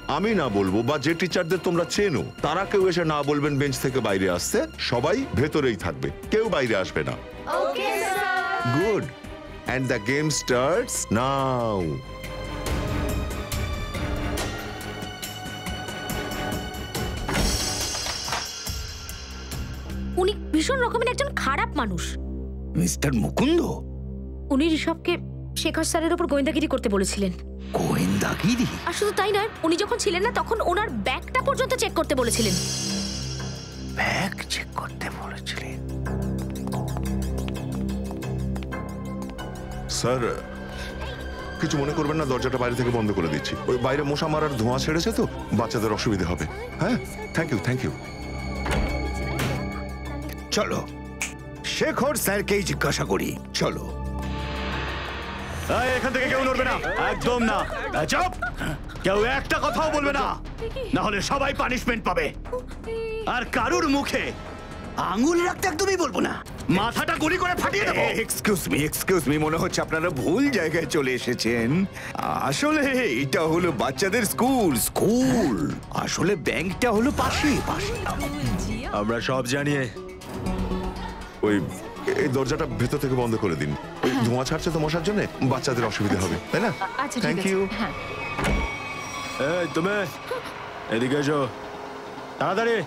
আমি না বলব বা যে টিচারদের তোমরা চেনো তারা কেউ এসে না বলবেন বেঞ্চ থেকে বাইরে আসতে সবাই ভেতরেই থাকবে কেউ বাইরে আসবে না। Good and the game starts now উনি ভীষণ রকমের একজন খারাপ মানুষ। মিস্টার মুকুন্দ? উনি ঋষভকে শেখর স্যারের উপর গোয়েন্দাগিরি করতে বলেছিলেন। গোয়েন্দাগিরি? আর শুধু তাই নয় উনি যখন ছিলেন না তখন ওনার ব্যাগটা পর্যন্ত চেক করতে বলেছিলেন। ব্যাগ চেক করতে বলেছিলেন? স্যার কিছু মনে করবেন না দরজাটা বাইরে থেকে বন্ধ করে দিচ্ছি। ওই বাইরে মশা মারার ধোঁয়া ছেড়েছে তো বাচ্চাদের অসুবিধা হবে। হ্যাঁ? থ্যাংক ইউ থ্যাংক ইউ চলো শেখর স্যারকেই জিজ্ঞাসা করি চলো। এখান থেকে কেউ নড়বে না। একদম না। চুপ! কেউ একটা কথাও বলবে না। না হলে সবাই পানিশমেন্ট পাবে। আর কারুর মুখে আঙুল রাখতে একদমই বলব না। মাথাটা গুলি করে ফাটিয়ে দেবো। এক্সকিউজ মি এক্সকিউজ মি মনে হচ্ছে আপনারা ভুল জায়গায় চলে এসেছেন। আসলে এটা হলো বাচ্চাদের স্কুল স্কুল। আসলে ব্যাংকটা হলো পাশে পাশে। আমরা সব জানিয়ে ওই এই দরজাটা ভেতর থেকে বন্ধ করে দিন। ওই ধোঁয়া ছাড়ছে তো মশার জন্য বাচ্চাদের অসুবিধা হবে তাই না? আচ্ছা থ্যাংক ইউ হ্যাঁ। এই তুমি? এদিকে এসো। তাড়াতাড়ি।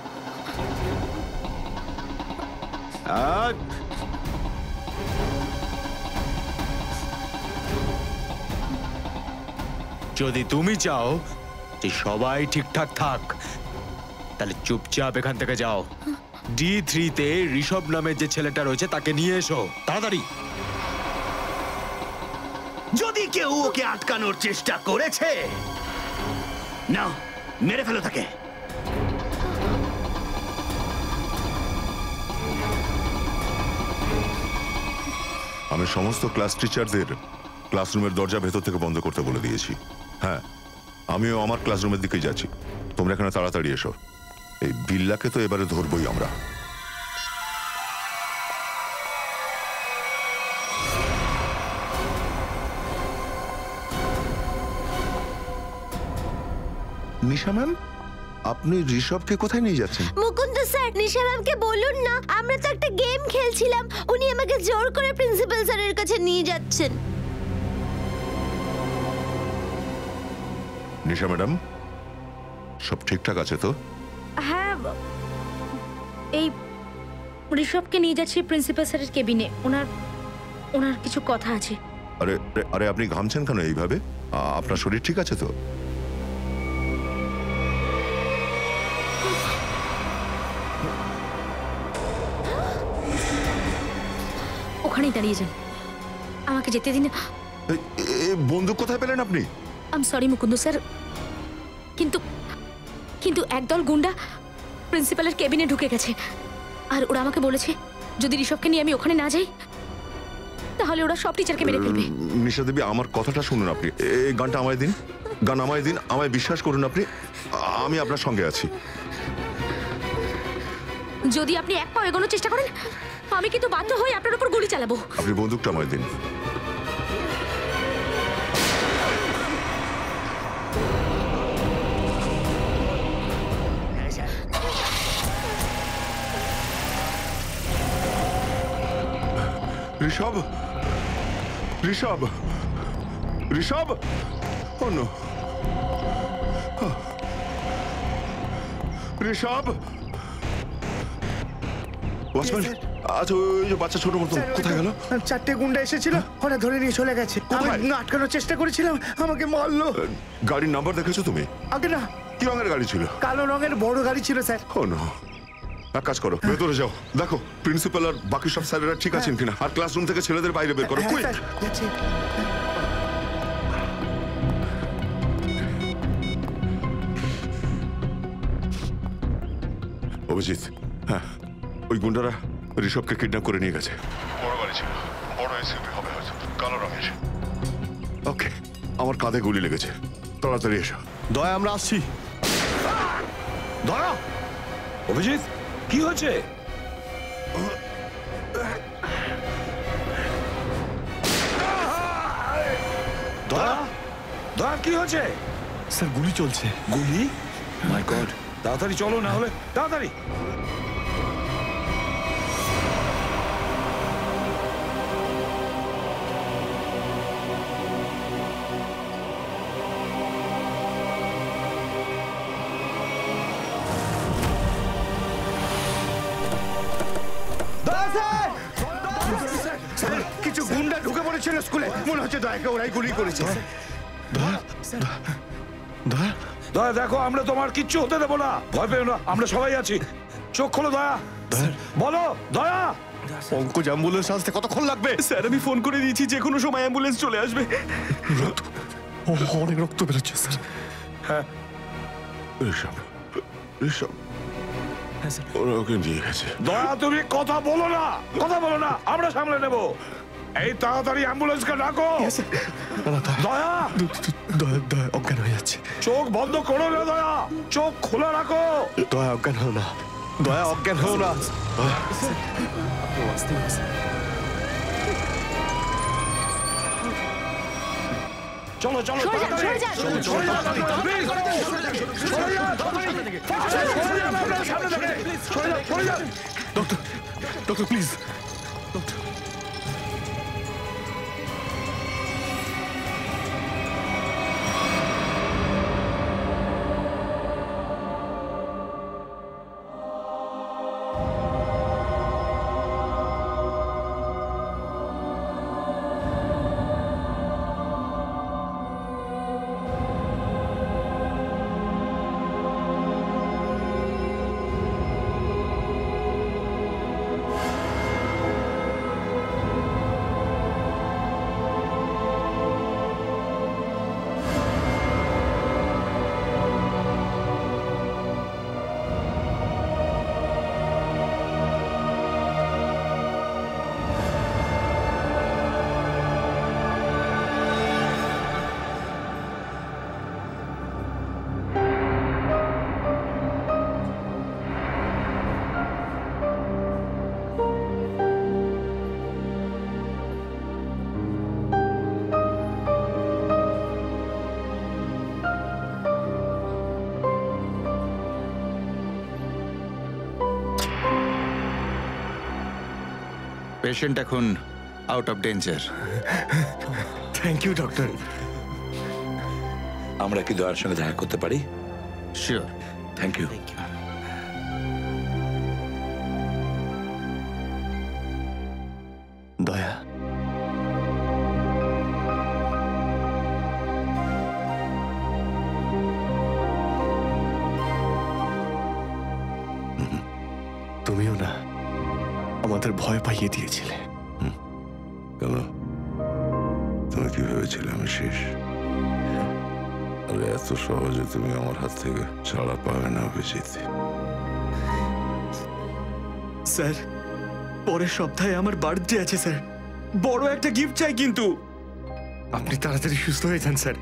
যদি তুমি চাও যে সবাই ঠিকঠাক থাক তাহলে চুপচাপ এখান থেকে যাও। ডি থ্রিতে ঋষভ নামের যে ছেলেটা রয়েছে তাকে নিয়ে এসো। তাড়াতাড়ি। যদি কেউ ওকে আটকানোর চেষ্টা করেছে না মেরে ফেলো তাকে। আমি সমস্ত ক্লাস টিচারদের ক্লাসরুমের দরজা ভেতর থেকে বন্ধ করতে বলে দিয়েছি। হ্যাঁ আমিও আমার ক্লাসরুমের দিকে যাচ্ছি। তোমরা এখানে তাড়াতাড়ি এসো। এই বিল্লাকে তো এবারে ধরবই আমরা। নিশা ম্যাম আপনি ঋষভকে কোথায় নিয়ে যাচ্ছেন? মুকুন্দ স্যার নিশা ম্যামকে বলুন না আমরা তো একটা গেম খেলছিলাম। উনি আমাকে জোর করে প্রিন্সিপাল স্যারের কাছে নিয়ে যাচ্ছেন। নিশা ম্যাডাম সব ঠিকঠাক আছে তো? হ্যাঁ এই ঋষভকে নিয়ে যাচ্ছি প্রিন্সিপাল স্যারের কেবিনে। ওনার ওনার কিছু কথা আছে। আরে আরে- আপনি ঘামছেন কেন এইভাবে? আপনার শরীর ঠিক আছে তো? ওখানেই দাঁড়িয়ে যান। আমাকে যেতে দিন বন্দুক কোথায় পেলেন আপনি? আম সরি মুকুন্দ স্যার কিন্তু কিন্তু একদল গুন্ডা প্রিন্সিপালের কেবিনে ঢুকে গেছে। আর ওরা আমাকে বলেছে যদি ঋষভকে নিয়ে আমি ওখানে না যাই তাহলে ওরা সব টিচারকে মেরে ফেলবে। নিশা দেবী আমার কথাটা শুনুন আপনি। এই গানটা আমায় দিন। গান আমায় দিন আমায় বিশ্বাস করুন আপনি। আমি আপনার সঙ্গে আছি। যদি আপনি এক পা এগোনোর চেষ্টা করেন আমি কিন্তু বাধ্য হয়ে আপনার উপর গুলি চালাবো। আপনি বন্দুকটা আমায় দিন। ঋষভ? ঋষভ? ঋষভ? ও নো। ঋষভ? ওয়াচম্যান আচ্ছা ওই যে বাচ্চা ছোট মতো কোথায় গেল? চারটে গুন্ডা এসেছিল ওরা ধরে নিয়ে চলে গেছে। আমি আটকানোর চেষ্টা করেছিলাম আমাকে মারলো। গাড়ির নাম্বার দেখেছ তুমি? আগে না। কি রঙের গাড়ি ছিল? কালো রঙের বড় গাড়ি ছিল স্যার। ও নো। এক কাজ করো। ভেতরে যাও। দেখো প্রিন্সিপাল আর বাকি সব স্যারেরা ঠিক আছেন কিনা? আর ক্লাসরুম থেকে ছেলেদের বাইরে বের করো। হ্যাঁ, কুইক অভিজিৎ হ্যাঁ ওই গুন্ডারা ঋষভকে কিডন্যাপ করে নিয়ে গেছে। বড় গাড়ি ছিল। বড় এসইউভি হবে হয়তো। কালো রঙের ওকে আমার কাঁধে গুলি লেগেছে। তাড়াতাড়ি এসো। দয়া আমরা আসছি। দয়া! অভিজিৎ! কি হয়েছে? কি হয়েছে? স্যার গুলি চলছে। গুলি? মাই গড তাড়াতাড়ি চলো না হলে তাড়াতাড়ি। মনে হচ্ছে দয়াকে ওরাই গুলি করেছে। দয়া দেখো আমরা তোমার কিচ্ছু হতে দেবো না। ভয় পেও না আমরা সবাই আছি। চোখ খোলো দয়া। বলো দয়া। পঙ্কজ অ্যাম্বুলেন্স আসতে কতক্ষণ লাগবে? স্যার আমি ফোন করে দিয়েছি যে কোনো সময় অ্যাম্বুলেন্স চলে আসবে। অনেক রক্ত বেরোচ্ছে স্যার। হ্যাঁ। ঋষভ ঋষভ ওরা ওকে নিয়ে গেছে। দয়া তুমি কথা বলো না কথা বলো না আমরা সামলে নেব। এই তাড়াতাড়ি অ্যাম্বুলেন্সকে ডাকো দয়া দয়া দয়া অজ্ঞান হয়ে যাচ্ছে চোখ বন্ধ করো না দয়া চোখ খোলা রাখো দয়া অজ্ঞান হও না দয়া অজ্ঞান হও না চলো চলো সরে যান, তাড়াতাড়ি। সরে পেশেন্ট এখন out of danger thank you doctor আমরা কি দয়ার সঙ্গে দেখা করতে পারি? শিওর থ্যাংক ইউ ভয় দিয়েছিলে। কেন? তুমি কি ভেবেছিলে আমি শেষ। আরে এত সহজে তুমি আমার হাত থেকে ছাড়া পাবে না অভিজিৎ। স্যার পরের সপ্তাহে আমার বার্থডে আছে স্যার। বড় একটা গিফট চাই কিন্তু। আপনি তাড়াতাড়ি সুস্থ হয়ে যান স্যার।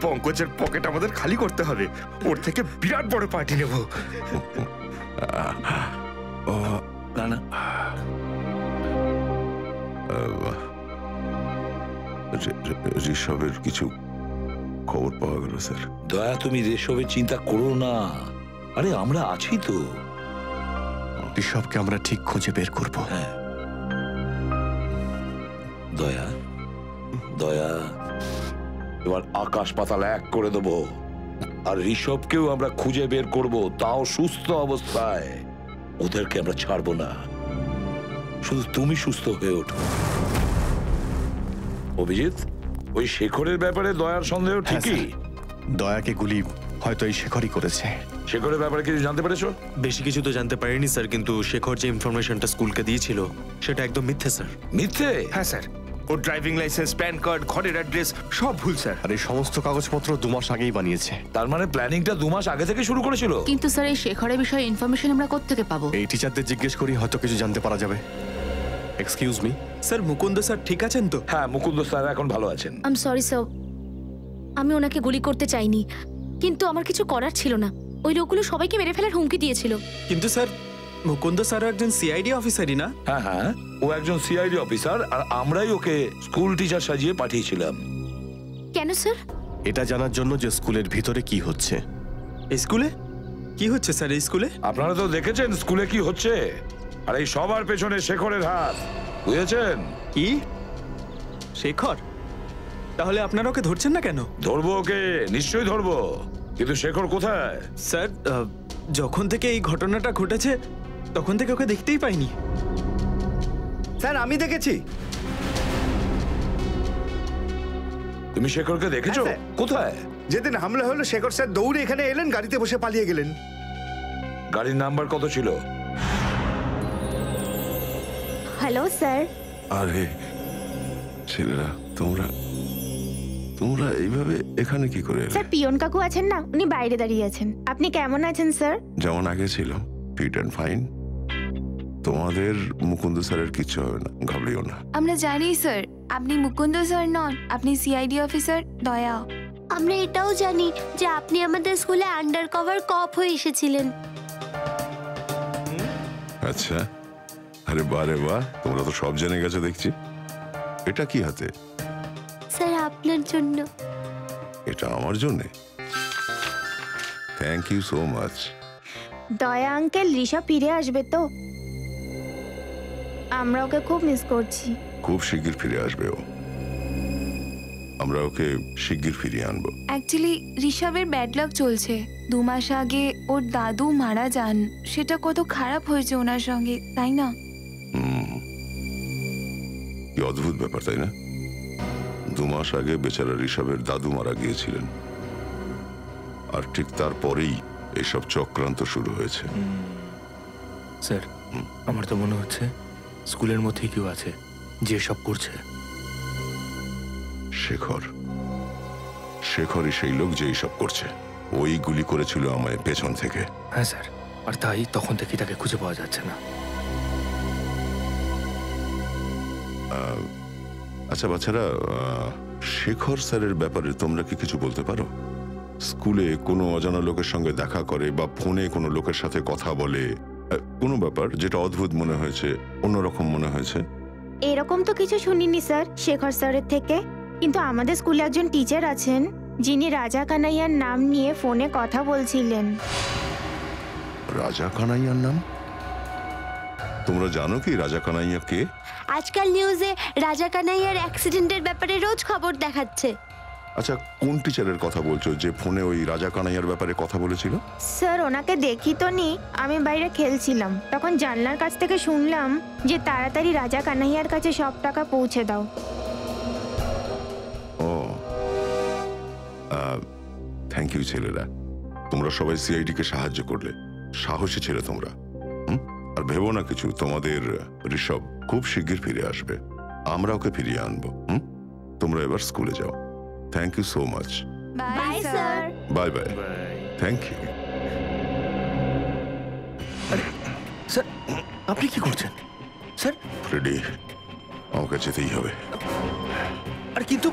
পঙ্কজের পকেট আমাদের খালি করতে হবে। ওর থেকে বিরাট বড় পার্টি নেব। ঋষভের কিছু খবর পাওয়া গেল স্যার। দয়া তুমি রেশবের চিন্তা করো না। আরে আমরা আছি তো। ঋষভকে আমরা ঠিক খুঁজে বের করব। হ্যাঁ। দয়া দয়া এবার আকাশ পাতাল এক করে দেবো। আর ঋষভকেও আমরা খুঁজে বের করব তাও সুস্থ অবস্থায়। ওদেরকে আমরা ছাড়বো না। শুধু তুমি সুস্থ হয়ে ওঠো। অভিজিৎ ওই শেখরের ব্যাপারে দয়ার সন্দেহ ঠিকই? দয়াকে গুলি হয়তো এই শেখরই করেছে। শেখরের ব্যাপারে কিছু জানতে পেরেছ? বেশি কিছু তো জানতে পারিনি স্যার কিন্তু শেখর যে ইনফরমেশনটা স্কুলকে দিয়েছিল সেটা একদম মিথ্যে স্যার। মিথ্যে? হ্যাঁ স্যার। ওর ড্রাইভিং লাইসেন্স প্যান কার্ড ঘরের অ্যাড্রেস সব ভুল স্যার। আর এই সমস্ত কাগজপত্র দু মাস আগেই বানিয়েছে। তার মানে প্ল্যানিংটা দু মাস আগে থেকে শুরু করেছিল? কিন্তু স্যার এই শেখরের বিষয়ে ইনফরমেশন আমরা কোত্থেকে পাবো? এই টিচারদের জিজ্ঞেস করি হয়তো কিছু জানতে পারা যাবে। Excuse me sir Mukund sir ঠিক আছেন তো? হ্যাঁ মুকুন্দ স্যার এখন ভালো আছেন। আম সরি স্যার আমি ওনাকে গুলি করতে চাইনি কিন্তু আমার কিছু করার ছিল না। ওই লোকগুলো সবাইকে মেরে ফেলার হুমকি দিয়েছিল। কিন্তু স্যার মুকুন্দ স্যার একজন সিআইডি অফিসারই না? হ্যাঁ হ্যাঁ ও একজন সিআইডি অফিসার আর আমরাই ওকে স্কুল টিচার সাজিয়ে পাঠিয়েছিলাম। কেন স্যার এটা জানার জন্য যে স্কুলের ভিতরে কি হচ্ছে। স্কুলে? কি হচ্ছে স্যার স্কুলে? আপনারা তো দেখেছেন স্কুলে কি হচ্ছে। আর এই সবার পেছনে শেখরের হাত। বুঝেছেন? কি? শেখর? তাহলে আপনারা ওকে ধরছেন না কেন? ধরবো ওকে নিশ্চয়ই ধরবো। কিন্তু শেখর কোথায়? স্যার যখন থেকে এই ঘটনাটা ঘটেছে তখন থেকে ওকে দেখতেই পাইনি। স্যার আমি দেখেছি। তুমি শেখরকে দেখেছ? হ্যাঁ, কোথায়? যেদিন হামলা হলো শেখর স্যার দৌড়ে এখানে এলেন গাড়িতে বসে পালিয়ে গেলেন। গাড়ির নাম্বার কত ছিল? হ্যালো স্যার আরে ছেলেরা তোমরা তোমরা এইভাবে এখানে কি করে স্যার পিয়ন কাকু আছেন না? উনি বাইরে দাঁড়িয়ে আছেন। আপনি কেমন আছেন স্যার যেমন আগে ছিলাম ফিট অ্যান্ড ফাইন তোমাদের মুকুন্দ স্যারের কিচ্ছু হবে না ঘাবড়িও না। আমরা জানি স্যার আপনি মুকুন্দ স্যার নন আপনি সিআইডি অফিসার দয়া। আমরা এটাও জানি যে আপনি আমাদের স্কুলে আন্ডার কভার কপ হয়ে এসেছিলেন। আচ্ছা। আরে বারে বাহ তোমরা তো সব জেনে গেছো দেখছি। এটা কি হাতে? স্যার আপনার জন্য। এটা আমার জন্যে? Thank you so much Daya uncle Risha ফিরে আসবে তো? আমরা ওকে খুব মিস করছি। খুব শিগগির ফিরে আসবে ও। আমরা ওকে শিগগির ফিরিয়ে আনব। অ্যাকচুয়ালি ঋষভের ব্যাড লাক চলছে। দু মাস আগে ওর দাদু মারা যান। সেটা কত খারাপ হয়েছে ওনার সঙ্গে তাই না? কি অদ্ভুত ব্যাপার তাই না? দু মাস আগে বেচারা ঋষভের দাদু মারা গিয়েছিলেন। আর ঠিক তারপরেই এসব চক্রান্ত শুরু হয়েছে। স্যার আমার তো মনে হচ্ছে স্কুলের মধ্যেই কেউ আছে যে সব করছে। শেখর শেখরই সেই লোক যে এইসব করছে। ওই গুলি করেছিল আমায় পেছন থেকে। হ্যাঁ স্যার। আর তাই তখন থেকে তাকে খুঁজে পাওয়া যাচ্ছে না। আচ্ছা বাচ্চারা শেখর স্যারের ব্যাপারে তোমরা কি কিছু বলতে পারো? স্কুলে কোনো অজানা লোকের সঙ্গে দেখা করে বা ফোনে কোনো লোকের সাথে কথা বলে কোনো ব্যাপার যেটা অদ্ভুত মনে হয়েছে অন্যরকম মনে হয়েছে? এরকম তো কিছু শুনিনি স্যার শেখর স্যারের থেকে। কিন্তু আমাদের স্কুলে একজন টিচার আছেন যিনি রাজা কানাইয়ার নাম নিয়ে ফোনে কথা বলছিলেন। রাজা কানাইয়ার নাম? তোমরা জানো কি রাজা কানাইয়া কে? আজকাল নিউজে রাজা কানাইয়ার অ্যাক্সিডেন্টের ব্যাপারে রোজ খবর দেখাচ্ছে। আচ্ছা কোন টিচারের কথা বলছো? যে ফোনে ওই রাজা কানাইয়ার ব্যাপারে কথা বলেছিল? স্যার ওনাকে দেখি তো নি। আমি বাইরে খেলছিলাম। তখন জানলার কাছ থেকে শুনলাম যে তাড়াতাড়ি রাজা কানাইয়ার কাছে সব টাকা পৌঁছে দাও। ও। থ্যাংক ইউ ছেলেরা। তোমরা সবাই সিআইডি কে সাহায্য করলে। সাহসী ছেলে তোমরা। হুম? আর ভেবো না কিছু তোমাদের ঋষভ খুব শিগগির ফিরে আসবে। আমরা ওকে ফিরিয়ে আনব হুম? তোমরা এবার স্কুলে যাও। Thank you so much bye sir bye bye thank you sir আপনি কি করছেন? স্যার? ফ্রেডি আমাকে যেতেই হবে। আর কিন্তু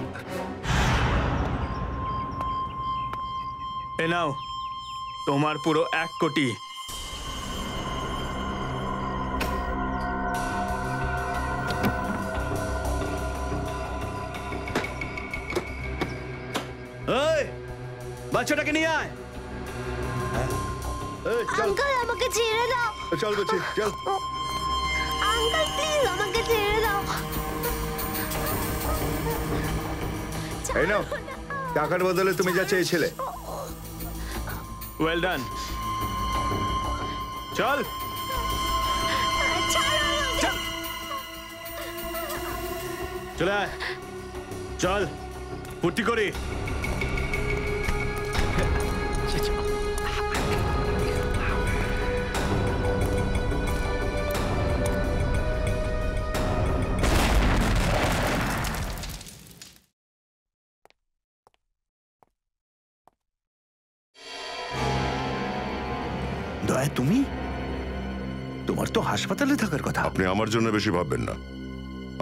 এ নাও তোমার পুরো এক কোটি। এই বাচ্চাটাকে নিয়ে আয়। আঙ্কেল আমাকে ছেড়ে দাও। চল বলছি চল। আঙ্কেল প্লিজ আমাকে ছেড়ে দাও। এই নাও টাকার বদলে তুমি যা চেয়েছিলে। ওয়েল ডান চল। চলে আয়। চল। ফুর্তি করি। হাসপাতালে থাকার কথা? আপনি আমার জন্য বেশি ভাববেন না।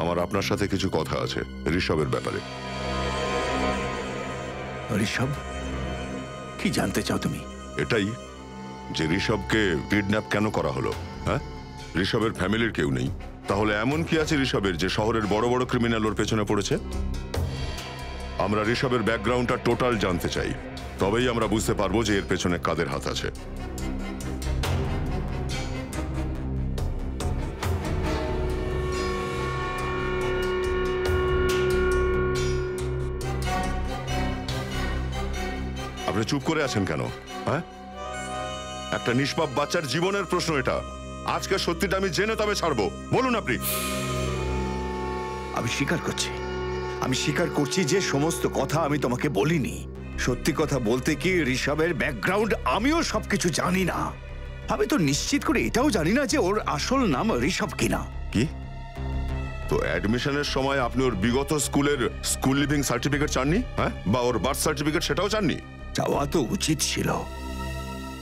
আমার আপনার সাথে কিছু কথা আছে ঋষভের ব্যাপারে। ঋষভ কি জানতে চাও তুমি? এটাই যে ঋষভকে কিডন্যাপ কেন করা হলো হ্যাঁ? ঋষভের ফ্যামিলির কেউ নেই। তাহলে এমন কি আছে ঋষভের যে শহরের বড় বড় ক্রিমিনাল ওর পেছনে পড়েছে? আমরা ঋষভের ব্যাকগ্রাউন্ডটা টোটাল জানতে চাই। তবেই আমরা বুঝতে পারব যে এর পেছনে কাদের হাত আছে। চুপ করে আছেন কেন? হ্যাঁ? একটা নিষ্পাপ বাচ্চার জীবনের প্রশ্ন এটা। আজকে সত্যিটা আমি জেনে তবে ছাড়বো। বলুন আপনি। আমি স্বীকার করছি। আমি স্বীকার করছি যে সমস্ত কথা আমি তোমাকে বলিনি। সত্যি কথা বলতে কি ঋষভের ব্যাকগ্রাউন্ড আমিও সবকিছু জানি না। আমি তো নিশ্চিত করে এটাও জানি না যে ওর আসল নাম ঋষভ কিনা। কি? তো অ্যাডমিশনের সময় আপনি ওর বিগত স্কুলের স্কুল লিভিং সার্টিফিকেট চাননি? হ্যাঁ? বা ওর বার্থ সার্টিফিকেট সেটাও চাননি? চাওয়া তো উচিত ছিল।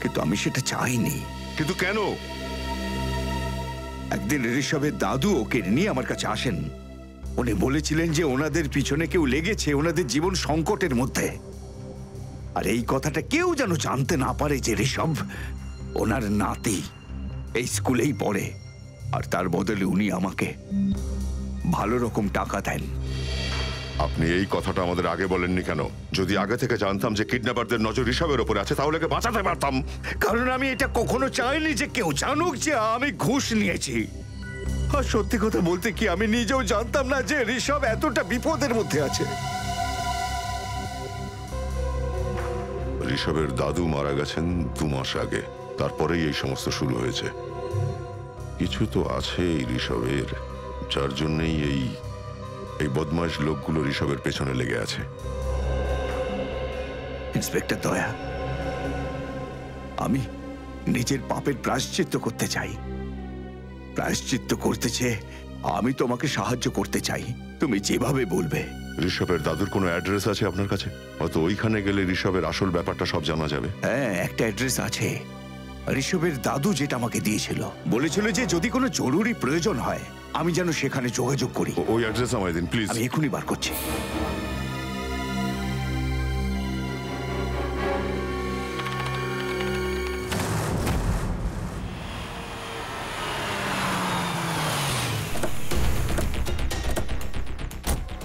কিন্তু আমি সেটা চাইনি। কিন্তু কেন? একদিন ঋষভের দাদু ওকে নিয়ে আমার কাছে আসেন। উনি বলেছিলেন যে ওনাদের পিছনে কেউ লেগেছে ওনাদের জীবন সংকটের মধ্যে। আর এই কথাটা কেউ যেন জানতে না পারে যে ঋষভ ওনার নাতি এই স্কুলেই পড়ে। আর তার বদলে উনি আমাকে ভালো রকম টাকা দেন। আপনি এই কথাটা আমাদের আগে বলেননি কেন? যদি আগে থেকে জানতাম যে কিডন্যাপারদের নজর ঋষভের ওপরে আছে তাহলে বাঁচাতে পারতাম। কারণ আমি এটা কখনো চাইনি যে কেউ জানুক যে আমি ঘুষ নিয়েছি। আর সত্যি কথা বলতে কি আমি নিজেও জানতাম না যে ঋষভ এতটা বিপদের মধ্যে আছে। ঋষভের দাদু মারা গেছেন দু মাস আগে। তারপরেই এই সমস্ত শুরু হয়েছে। কিছু তো আছে এই ঋষভের যার জন্যই এই এই বদমাশ লোকগুলো ঋষভের পেছনে লেগে আছে। ইন্সপেক্টর দয়া আমি নিজের পাপের প্রায়শ্চিত্ত করতে চাই। প্রায়শ্চিত্ত করতে চেয়ে আমি তোমাকে সাহায্য করতে চাই। তুমি যেভাবে বলবে। ঋষভের দাদুর কোনো অ্যাড্রেস আছে আপনার কাছে? হয়তো ওইখানে গেলে ঋষভের আসল ব্যাপারটা সব জানা যাবে। হ্যাঁ একটা অ্যাড্রেস আছে। ঋষভের দাদু যেটা আমাকে দিয়েছিল বলেছিল যে যদি কোনো জরুরি প্রয়োজন হয় আমি যেন সেখানে যোগাযোগ করি। ওই অ্যাড্রেস আমায় দিন প্লিজ। আমি এখনই বার করছি।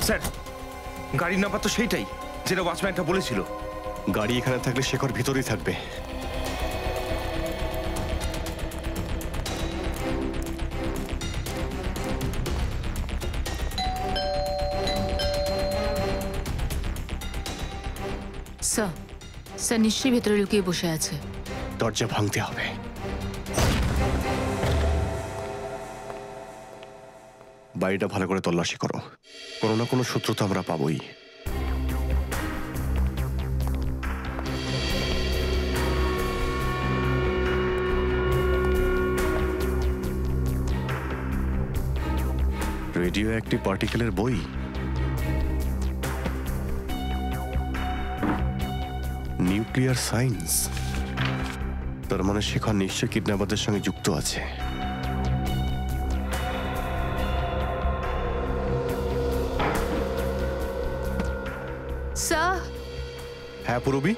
স্যার গাড়ির নাম্বার তো সেইটাই যেটা ওয়াচম্যানটা বলেছিল। গাড়ি এখানে থাকলে শেখর ভিতরেই থাকবে। স্যার নিশ্চয়ই ভেতরে লুকিয়ে বসে আছে। দরজা ভাঙতে হবে। বাড়িটা ভালো করে তল্লাশি করো। কোনো না কোনো সূত্র তো আমরা পাবোই। রেডিও অ্যাক্টিভ পার্টিকেলের বই। নিউক্লিয়ার সায়েন্স তার মানে শেখর নিশ্চয় কিডন্যাপারদের সঙ্গে যুক্ত আছে। স্যার হ্যাঁ পুরবি?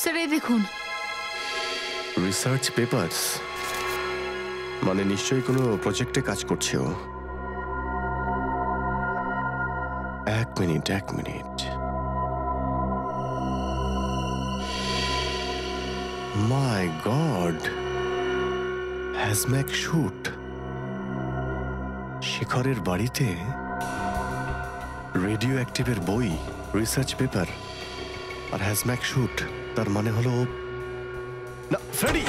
স্যার এই দেখুন। রিসার্চ পেপারস মানে নিশ্চয়ই কোনো প্রজেক্টে কাজ করছে ও। এক মিনিট এক minute. My god hazmat suit শেখরের বাড়িতে রেডিও অ্যাক্টিভের বই রিসার্চ পেপার আর হ্যাজম্যাক শুট তার মানে হলো না ফ্রেডি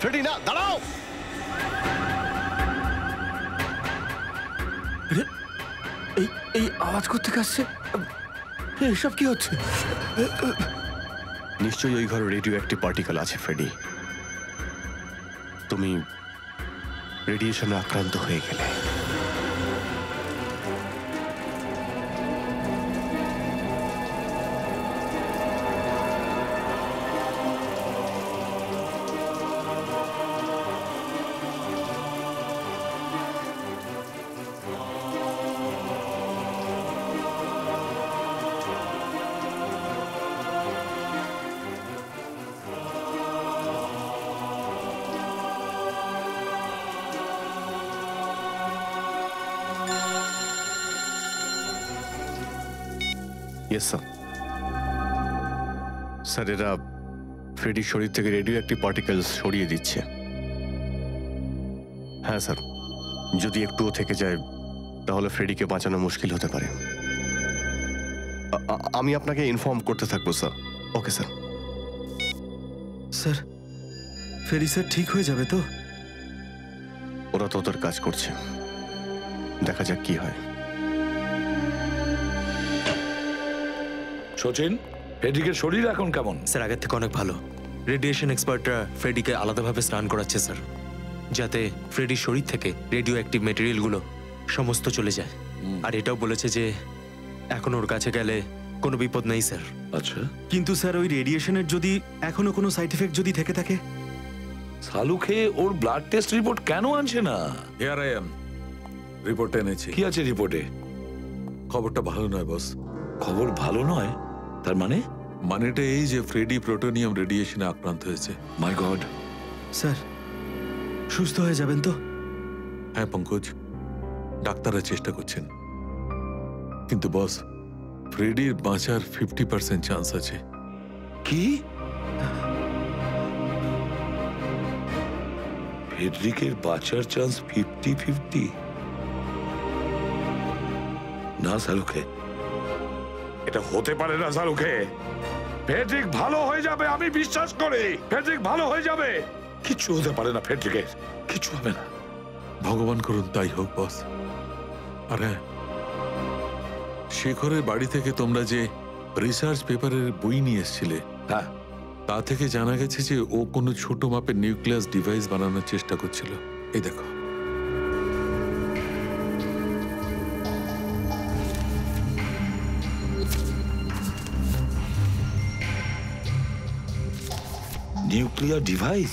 ফ্রেডি না, দাঁড়াও! এই এই আওয়াজ করতে আসছে? এসব কি হচ্ছে? নিশ্চয়ই ওই ঘরে রেডিও অ্যাক্টিভ পার্টিকেল আছে ফ্রেডি তুমি রেডিয়েশনে আক্রান্ত হয়ে গেলে। ইয়েস স্যার স্যার এরা ফ্রেডির শরীর থেকে রেডিও অ্যাক্টিভ পার্টিকেলস সরিয়ে দিচ্ছে। হ্যাঁ স্যার যদি একটুও থেকে যায় তাহলে ফ্রেডিকে বাঁচানো মুশকিল হতে পারে। আমি আপনাকে ইনফর্ম করতে থাকব স্যার ওকে স্যার স্যার ফেরি স্যার ঠিক হয়ে যাবে তো? ওরা তো ওদের কাজ করছে। দেখা যাক কি হয়। সচিন ফেডরিকের শরীর এখন কেমন? স্যার আগের থেকে অনেক ভালো। রেডিয়েশন এক্সপার্টরা ফ্রেডিকে আলাদাভাবে স্নান করাচ্ছে স্যার। যাতে ফ্রেডির শরীর থেকে রেডিও অ্যাক্টিভ মেটেরিয়ালগুলো সমস্ত চলে যায়। আর এটাও বলেছে যে এখন ওর কাছে গেলে কোনো বিপদ নেই স্যার। আচ্ছা। কিন্তু স্যার ওই রেডিয়েশনের যদি এখনও কোনো সাইড এফেক্ট যদি থেকে থাকে? সালু খেয়ে ওর ব্লাড টেস্ট রিপোর্ট কেন আনছে না? হিয়ার আই এম রিপোর্ট এনেছি। কি আছে রিপোর্টে? খবরটা ভালো নয় বস। খবর ভালো নয়? তার মানে? মানেটা এই যে ফ্রেডি প্রোটোনিয়াম রেডিয়েশনে আক্রান্ত হয়েছে। মাই গড। স্যার সুস্থ হয়ে যাবেন তো? হ্যাঁ পঙ্কজ। ডাক্তাররা চেষ্টা করছেন। কিন্তু বস ফ্রেডির বাঁচার ফিফটি পার্সেন্ট চান্স আছে। কি? ফেডরিকের বাঁচার চান্স ফিফটি ফিফটি না সালুকে এটা হতে পারে না সালুকে ফেডরিক ভালো হয়ে যাবে আমি বিশ্বাস করি। ফেডরিক ভালো হয়ে যাবে। কিচ্ছু হতে পারে না ফেডরিকের কিছু হবে না। ভগবান করুন তাই হোক বস। আর হ্যাঁ শেখরের বাড়ি থেকে তোমরা যে রিসার্চ পেপারের বই নিয়ে এসেছিলে হ্যাঁ তা থেকে জানা গেছে যে ও কোনো ছোট মাপের নিউক্লিয়াস ডিভাইস বানানোর চেষ্টা করছিল। এই দেখো। Nuclear device?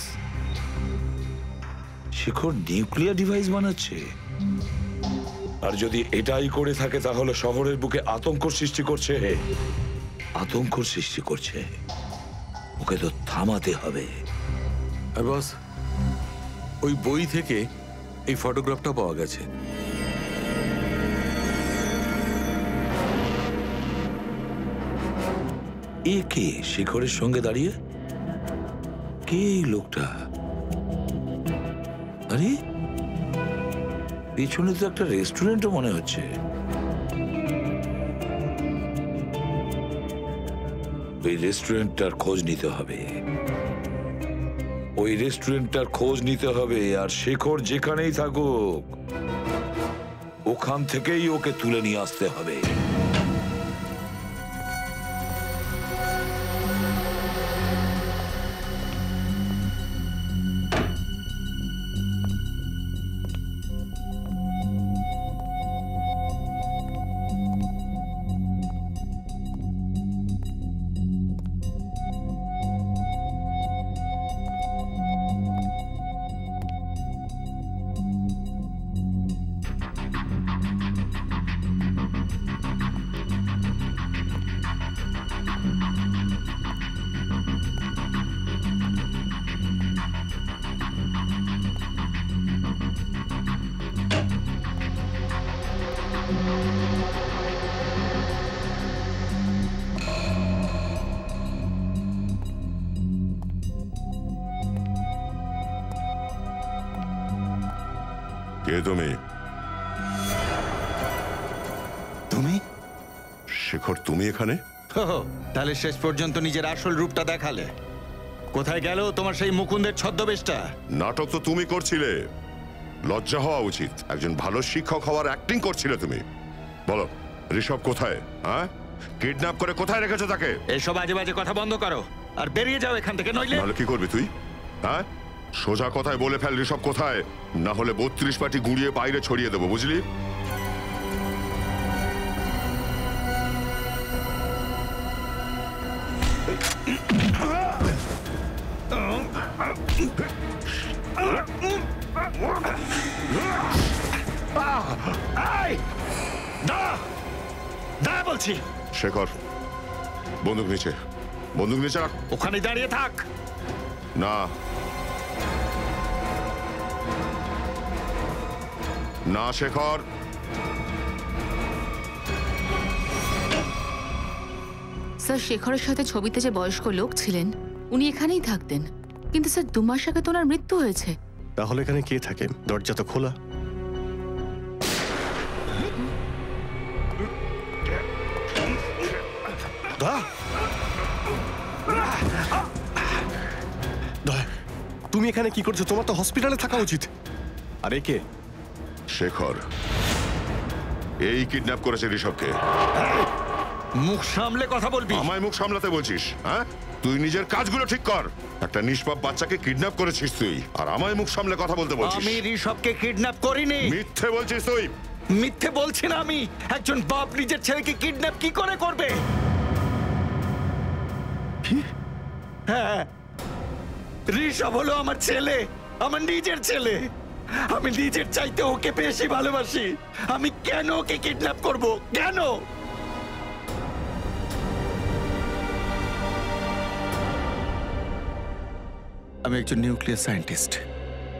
Shekhar nuclear device বানাচ্ছে? আর যদি এটাই করে থাকে তাহলে শহরের বুকে আতঙ্ক সৃষ্টি করছে। আতঙ্ক সৃষ্টি করছে? ওকে তো থামাতে হবে। আর বস ওই বই থেকে এই ফটোগ্রাফটা পাওয়া গেছে। এ কে শেখরের সঙ্গে দাঁড়িয়ে? কে লোকটা? আরে, পেছনে তো একটা রেস্টুরেন্টও মনে হচ্ছে। ওই রেস্টুরেন্টটার খোঁজ নিতে হবে। ওই রেস্টুরেন্টটার খোঁজ নিতে হবে, আর শেখর যেখানেই থাকুক, ওখান থেকেই ওকে তুলে নিয়ে আসতে হবে। তাহলে শেষ পর্যন্ত নিজের আসল রূপটা দেখালে। কোথায় গেল তোমার সেই মুকুন্দের ছদ্মবেশটা? নাটক তো তুমি করছিলে। লজ্জা হওয়া উচিত। একজন ভালো শিক্ষক হওয়ার অ্যাক্টিং করছিলে তুমি। বলো ঋষভ কোথায়? হ্যাঁ? কিডন্যাপ করে কোথায় রেখেছো তাকে? এসব আজে বাজে কথা বন্ধ করো। আর বেরিয়ে যাও এখান থেকে নইলে নাহলে কি করবি তুই? হ্যাঁ? সোজা কথায় বলে ফেল ঋষভ কোথায়? না হলে বত্রিশ পাটি গুড়িয়ে বাইরে ছড়িয়ে দেবো বুঝলি? শেখর। বন্দুক নিচে। বন্দুক নিচে রাখ। ওখানে দাঁড়িয়ে থাক। না। না শেখর। স্যার শেখরের সাথে ছবিতে যে বয়স্ক লোক ছিলেন উনি এখানেই থাকতেন। কিন্তু স্যার দু মাস আগে তো ওনার মৃত্যু হয়েছে। তাহলে এখানে কে থাকে? দরজা তো খোলা। তুমি এখানে কি করছ তোমার তো হসপিটালে থাকা উচিত। আরে কে? শেখর এই কিডন্যাপ করেছে ঋষভকে। মুখ সামলে কথা বলবি। আমায় মুখ সামলাতে বলছিস হ্যাঁ? তুই নিজের কাজগুলো ঠিক কর। একটা নিষ্পাপ বাচ্চাকে কিডন্যাপ করেছিস তুই আর আমায় মুখ সামলে কথা বলতে বলছিস। আমি ঋষভকে কিডন্যাপ করিনি। মিথ্যে বলছিস তুই। মিথ্যে বলছি না আমি। একজন বাপ নিজের ছেলেকে কিডন্যাপ কি করে করবে? হ্যাঁ। ঋষভ হলো আমার ছেলে আমার নিজের ছেলে। আমি নিজের চাইতে ওকে বেশি ভালোবাসি। আমি কেন ওকে কিডন্যাপ করব? কেন? আমি একজন নিউক্লিয়ার সায়েন্টিস্ট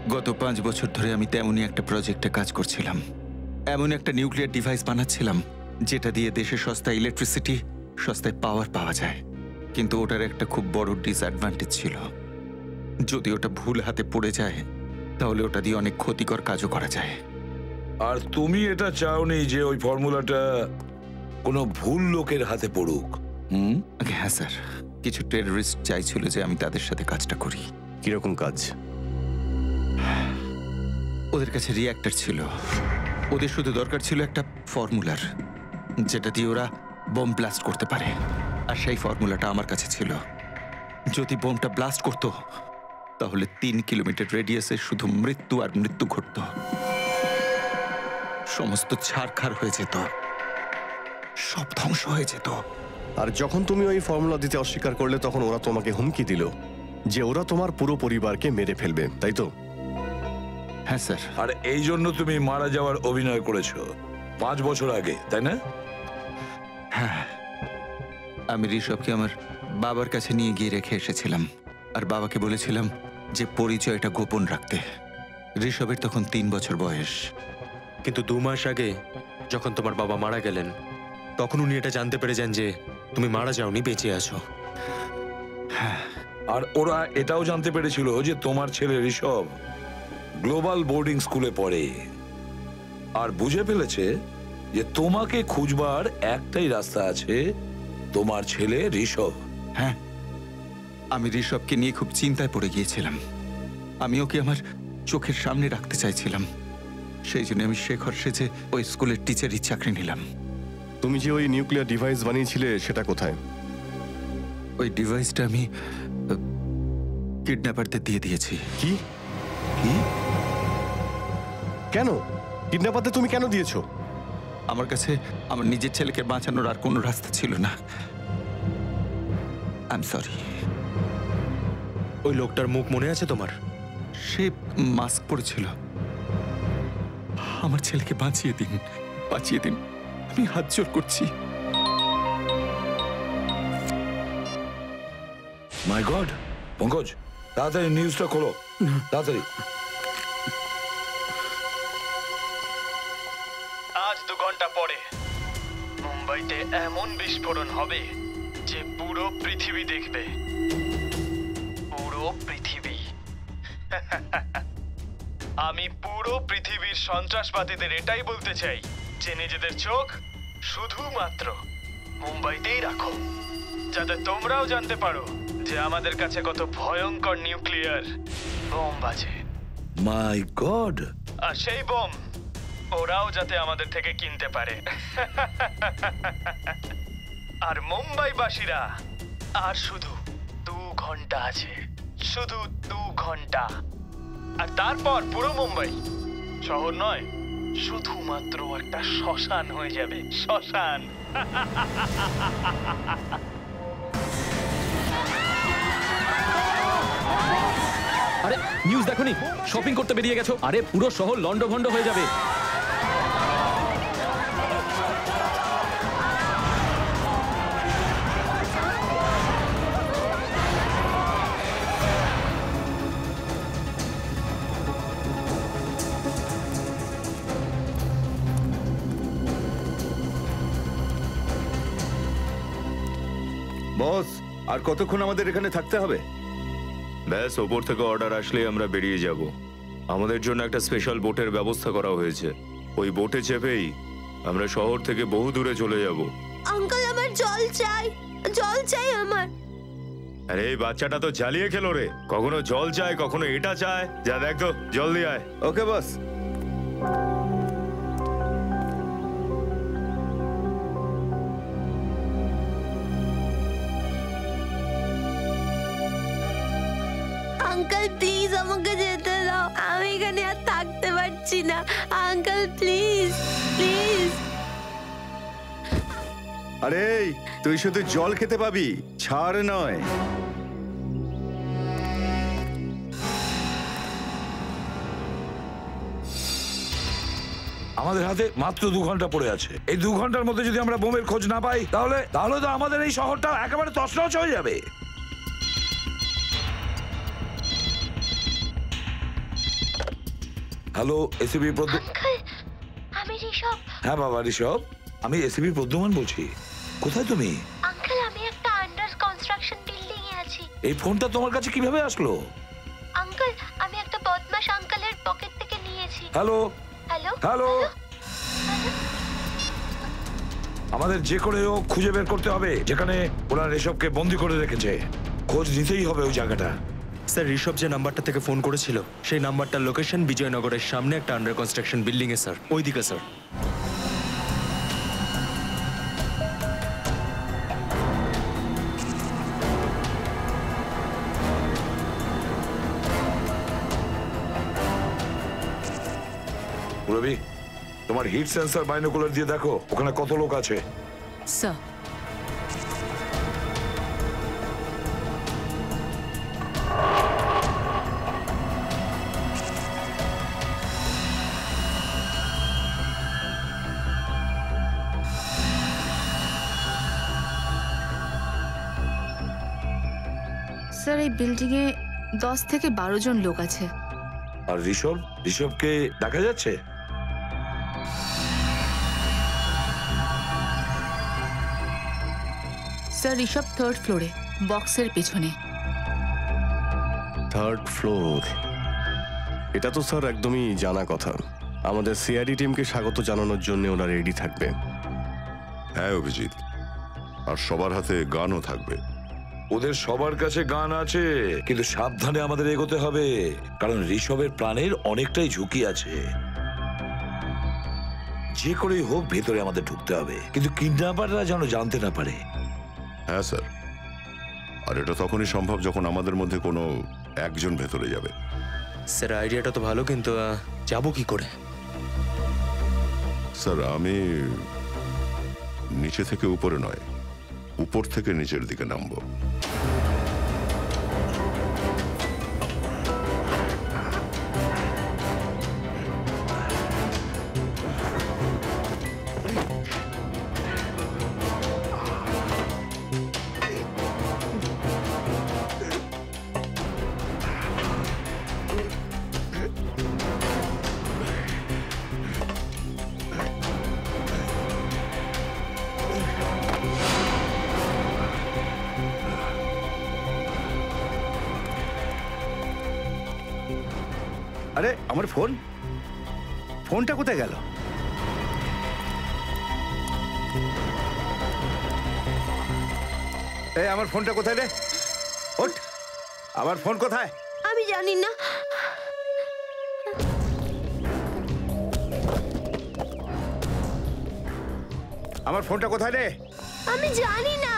গত পাঁচ বছর ধরে আমি তেমনই একটা প্রজেক্টে কাজ করছিলাম। এমন একটা নিউক্লিয়ার ডিভাইস বানাচ্ছিলাম যেটা দিয়ে দেশে সস্তায় ইলেকট্রিসিটি সস্তায় পাওয়ার পাওয়া যায়। কিন্তু ওটার একটা খুব বড় ডিসঅ্যাডভান্টেজ ছিল। যদি ওটা ভুল হাতে পড়ে যায় তাহলে ওটা দিয়ে অনেক ক্ষতিকর কাজও করা যায়। আর তুমি এটা চাওনি যে ওই ফর্মুলাটা কোনো ভুল লোকের হাতে পড়ুক। হুম? হ্যাঁ স্যার। কিছু টেররিস্ট চাইছিল যে আমি তাদের সাথে কাজটা করি। কীরকম কাজ? ওদের কাছে রিয়াক্টর ছিল। ওদের শুধু দরকার ছিল একটা ফর্মুলার যেটা দিয়ে ওরা বোম ব্লাস্ট করতে পারে। আর সেই ফর্মুলাটা আমার কাছে ছিল। যদি বোমটা ব্লাস্ট করত তাহলে তিন কিলোমিটার রেডিয়াসে শুধু মৃত্যু আর মৃত্যু ঘটত। সমস্ত ছাড়খাড় হয়ে যেত। সব ধ্বংস হয়ে যেত। আর যখন তুমি ওই ফর্মুলা দিতে অস্বীকার করলে তখন ওরা তোমাকে হুমকি দিল যে ওরা তোমার পুরো পরিবারকে মেরে ফেলবে তাই তো? হ্যাঁ স্যার। আর এই জন্য তুমি মারা যাওয়ার অভিনয় করেছ পাঁচ বছর আগে তাই না? হ্যাঁ। আমি ঋষভকে আমার বাবার কাছে নিয়ে গিয়ে রেখে এসেছিলাম। আর বাবাকে বলেছিলাম যে পরিচয়টা গোপন রাখতে। ঋষভের তখন তিন বছর বয়স। কিন্তু দু মাস আগে যখন তোমার বাবা মারা গেলেন তখন উনি এটা জানতে পেরে যান যে তুমি মারা যাওনি বেঁচে আছো। আর ওরা এটাও জানতে পেরেছিল যে তোমার ছেলে ঋষভ গ্লোবাল বোর্ডিং স্কুলে পড়ে। আর বুঝে ফেলেছে যে তোমাকে খুঁজবার একটাই রাস্তা আছে তোমার ছেলে ঋষভ? হ্যাঁ। আমি ঋষভকে নিয়ে খুব চিন্তায় পড়ে গিয়েছিলাম। আমি ওকে আমার চোখের সামনে রাখতে চাইছিলাম। সেই জন্য আমি শেখর সেজে ওই স্কুলের টিচারই চাকরি নিলাম। তুমি যে ওই নিউক্লিয়ার ডিভাইস বানিয়েছিলে সেটা কোথায়? ওই ডিভাইসটা আমি কিডন্যাপারদের দিয়ে দিয়েছি। কি? কি? কেন? কিডন্যাপারদের তুমি কেন দিয়েছ? আমার কাছে আমার নিজের ছেলেকে বাঁচানোর আর কোনো রাস্তা ছিল না। আই এম সরি ওই লোকটার মুখ মনে আছে তোমার? সে মাস্ক পরেছিল। আমার ছেলেকে বাঁচিয়ে দিন বাঁচিয়ে দিন। আমি হাত জোর করছি। মাই গড পঙ্কজ তাড়াতাড়ি নিউজটা খোলো। তাড়াতাড়ি। হবে যে পুরো পৃথিবী দেখবে। পুরো পৃথিবী। আমি পুরো পৃথিবীর সন্ত্রাসবাদীদের এটাই বলতে চাই যে নিজেদের চোখ শুধুমাত্র মুম্বাইতেই রাখো যাতে তোমরাও জানতে পারো যে আমাদের কাছে কত ভয়ঙ্কর নিউক্লিয়ার বোম বাজে। মাই গড আর সেই বোম ওরাও যাতে আমাদের থেকে কিনতে পারে। আর মুম্বাইবাসীরা, আর শুধু দু ঘণ্টা আছে। শুধু দু ঘণ্টা। আর তারপর পুরো মুম্বাই। শহর নয়, শুধুমাত্র একটা শ্মশান হয়ে যাবে। শ্মশান। আরে নিউজ দেখোনি? শপিং করতে বেরিয়ে গেছো? আরে, পুরো শহর লন্ডভন্ড হয়ে যাবে। বস আর কতক্ষণ আমাদের এখানে থাকতে হবে? ব্যাস ওপর থেকে অর্ডার আসলেই আমরা বেরিয়ে যাব। আমাদের জন্য একটা স্পেশাল বোটের ব্যবস্থা করা হয়েছে। ওই বোটে চেপেই আমরা শহর থেকে বহু দূরে চলে যাব। আঙ্কেল আমার জল চাই। জল চাই আমার। আরে এই বাচ্চাটা তো জ্বালিয়ে খেলো রে। কখনো জল চায় কখনো এটা চায়। যা দেখ তো জল দিয়ে আয়। ওকে বস। আঙ্কেল প্লিজ আমাকে যেতে দাও। আমি এখানে আর থাকতে পারছি না। আঙ্কেল প্লিজ প্লিজ আরে তুই শুধু জল খেতে পাবি ছাড় নয়। আমাদের হাতে মাত্র দু ঘণ্টা পড়ে আছে। এই দু ঘণ্টার মধ্যে যদি আমরা বোমের খোঁজ না পাই তাহলে তাহলে তো আমাদের এই শহরটা একেবারে তছনছ হয়ে যাবে। হ্যালো এসিবি প্রদ্যু আমি ঋষভ। হ্যাঁ বাবা ঋষভ। আমি এসিবি প্রদ্যুমান বলছি। কোথায় তুমি? আঙ্কেল আমি একটা আন্ডার কনস্ট্রাকশন বিল্ডিং এ আছি। এই ফোনটা তোমার কাছে কীভাবে আসলো? আঙ্কেল আমি একটা বদমাশ আঙ্কেলের পকেট থেকে নিয়েছি। হ্যালো। হ্যালো। হ্যালো। আমাদের যে করে হোক খুঁজে বের করতে হবে যেখানে ওরা ঋষভকে বন্দি করে রেখেছে। খোঁজ নিতেই হবে ওই জায়গাটা। স্যার ঋষভ যে নাম্বারটা থেকে ফোন করেছিল সেই নাম্বারটার লোকেশন বিজয়নগরের সামনে একটা আন্ডার কনস্ট্রাকশন বিল্ডিং এ স্যার। ওইদিকে স্যার। রবি তোমার হিট সেন্সর বাইনোকুলার দিয়ে দেখো ওখানে কত লোক আছে? স্যার বিল্ডিংয়ে দশ থেকে বারো জন লোক আছে। আর ঋষভ? ঋষভকে দেখা যাচ্ছে? স্যার ঋষভ থার্ড ফ্লোরে বক্সের পেছনে। থার্ড ফ্লোর এটা তো স্যার একদমই জানা কথা। আমাদের সিআইডি টিমকে স্বাগত জানানোর জন্য ওরা রেডি থাকবে। হ্যাঁ অভিজিৎ। আর সবার হাতে গানও থাকবে। ওদের সবার কাছে গান আছে কিন্তু সাবধানে আমাদের এগোতে হবে কারণ ঋষভের প্রাণের অনেকটাই ঝুঁকি আছে। যে করেই হোক ভেতরে আমাদের ঢুকতে হবে কিন্তু কিডন্যাপাররা যেন জানতে না পারে। হ্যাঁ স্যার। আর এটা তখনই সম্ভব যখন আমাদের মধ্যে কোনো একজন ভেতরে যাবে। স্যার আইডিয়াটা তো ভালো কিন্তু যাব যাব কি করে? স্যার আমি নিচে থেকে উপরে নয়। উপর থেকে নিচের দিকে নামবো। ফোন কোথায়? আমি জানি না। আমার ফোনটা কোথায় রে? আমি জানি না।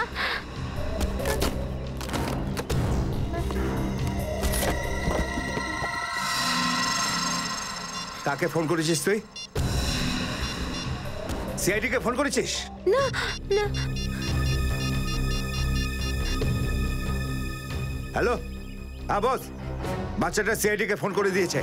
কাকে ফোন করেছিস তুই? সিআইডি কে ফোন করেছিস? না না। হ্যালো? হ্যাঁ বস বাচ্চাটা সিআইডি কে ফোন করে দিয়েছে।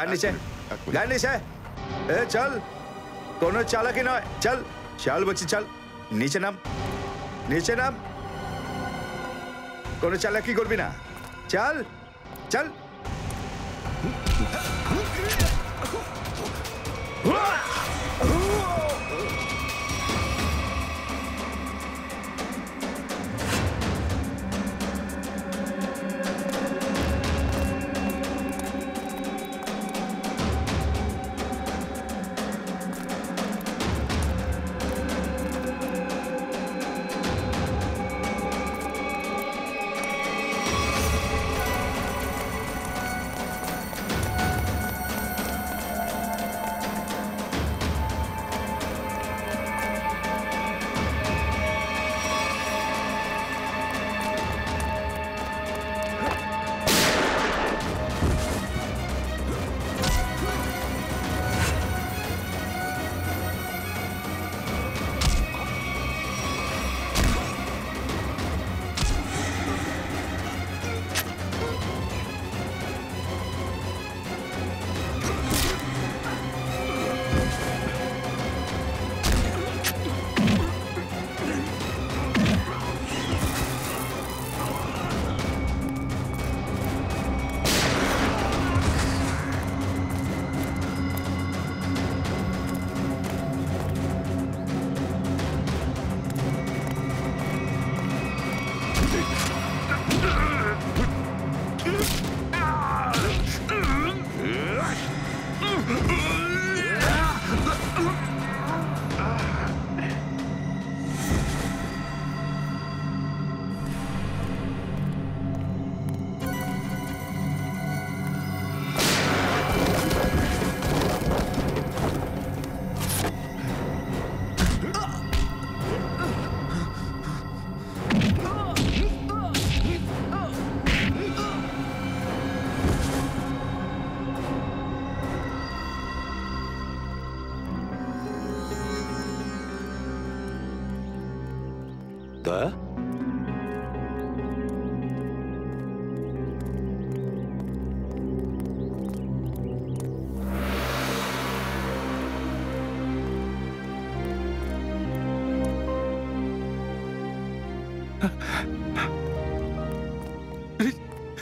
গান নিচে গান নিচে এ চল কোনো চালাকি নয় চল চল বলছি চল নিচে নাম নিচে নাম কোনো চালাকি করবি না চল চল দয়া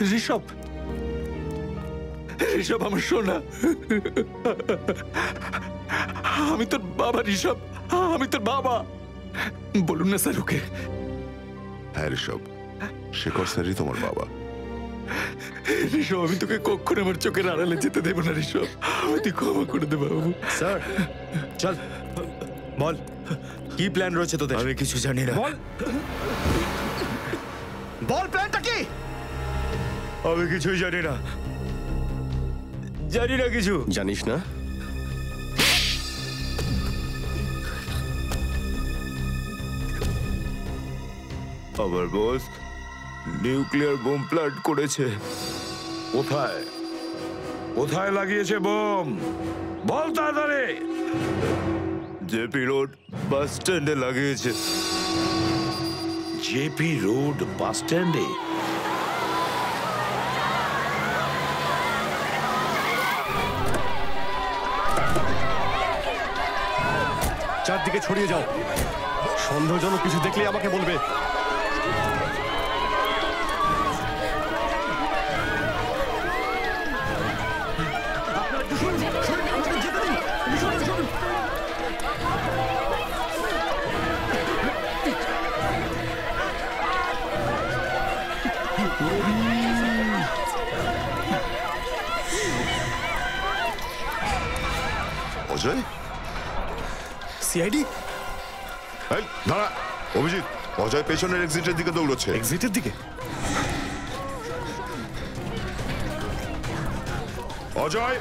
ঋষভ। ঋষভ আমার সোনা। আমি তোর বাবা ঋষভ। আমি তোর বাবা। বলুন না স্যার ওকে। হ্যাঁ ঋষভ। শেখর স্যারই তোমার বাবা। ঋষভ আমি তোকে কখনো আমার চোখের আড়ালে যেতে দেবো না ঋষভ। তুই ক্ষমা করে দে বাবু। স্যার চল। বল কি প্ল্যান রয়েছে তোদের? আমি কিছু জানি না। বল। বল প্ল্যানটা কি? আমি কিছুই জানি না। জানি না কিছু। জানিস না? আমার বস নিউক্লিয়ার বোম প্ল্যান্ট করেছে। কোথায়? কোথায় লাগিয়েছে বোম? বল তাড়াতাড়ি। জেপি রোড বাস স্ট্যান্ডে লাগিয়েছে। জেপি রোড বাস স্ট্যান্ডে? চারদিকে ছড়িয়ে যাও। সন্দেহজনক কিছু দেখলে আমাকে বলবে। অজয়? সিআইডি এই দাঁড়া অভিজিৎ অজয় পেছনের এক্সিটের দিকে দৌড়চ্ছে। এক্সিটের দিকে? অজয়!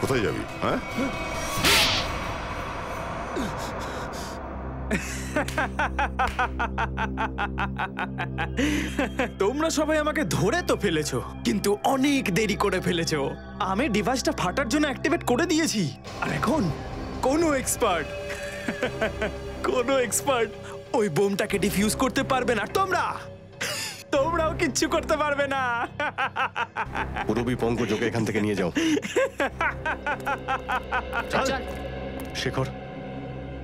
কোথায় যাবি হ্যাঁ? তোমরা সবাই আমাকে ধরে তো ফেলেছো কিন্তু অনেক দেরি করে ফেলেছো। আমি ডিভাইসটা ফাটার জন্য অ্যাক্টিভেট করে দিয়েছি। আর এখন কোনো এক্সপার্ট কোনো এক্সপার্ট ওই বোমটাকে ডিফিউজ করতে পারবে না। তোমরা তোমরাও কিচ্ছু করতে পারবে না। পুরবি পঙ্কজকে এখান থেকে নিয়ে যাও। শেখর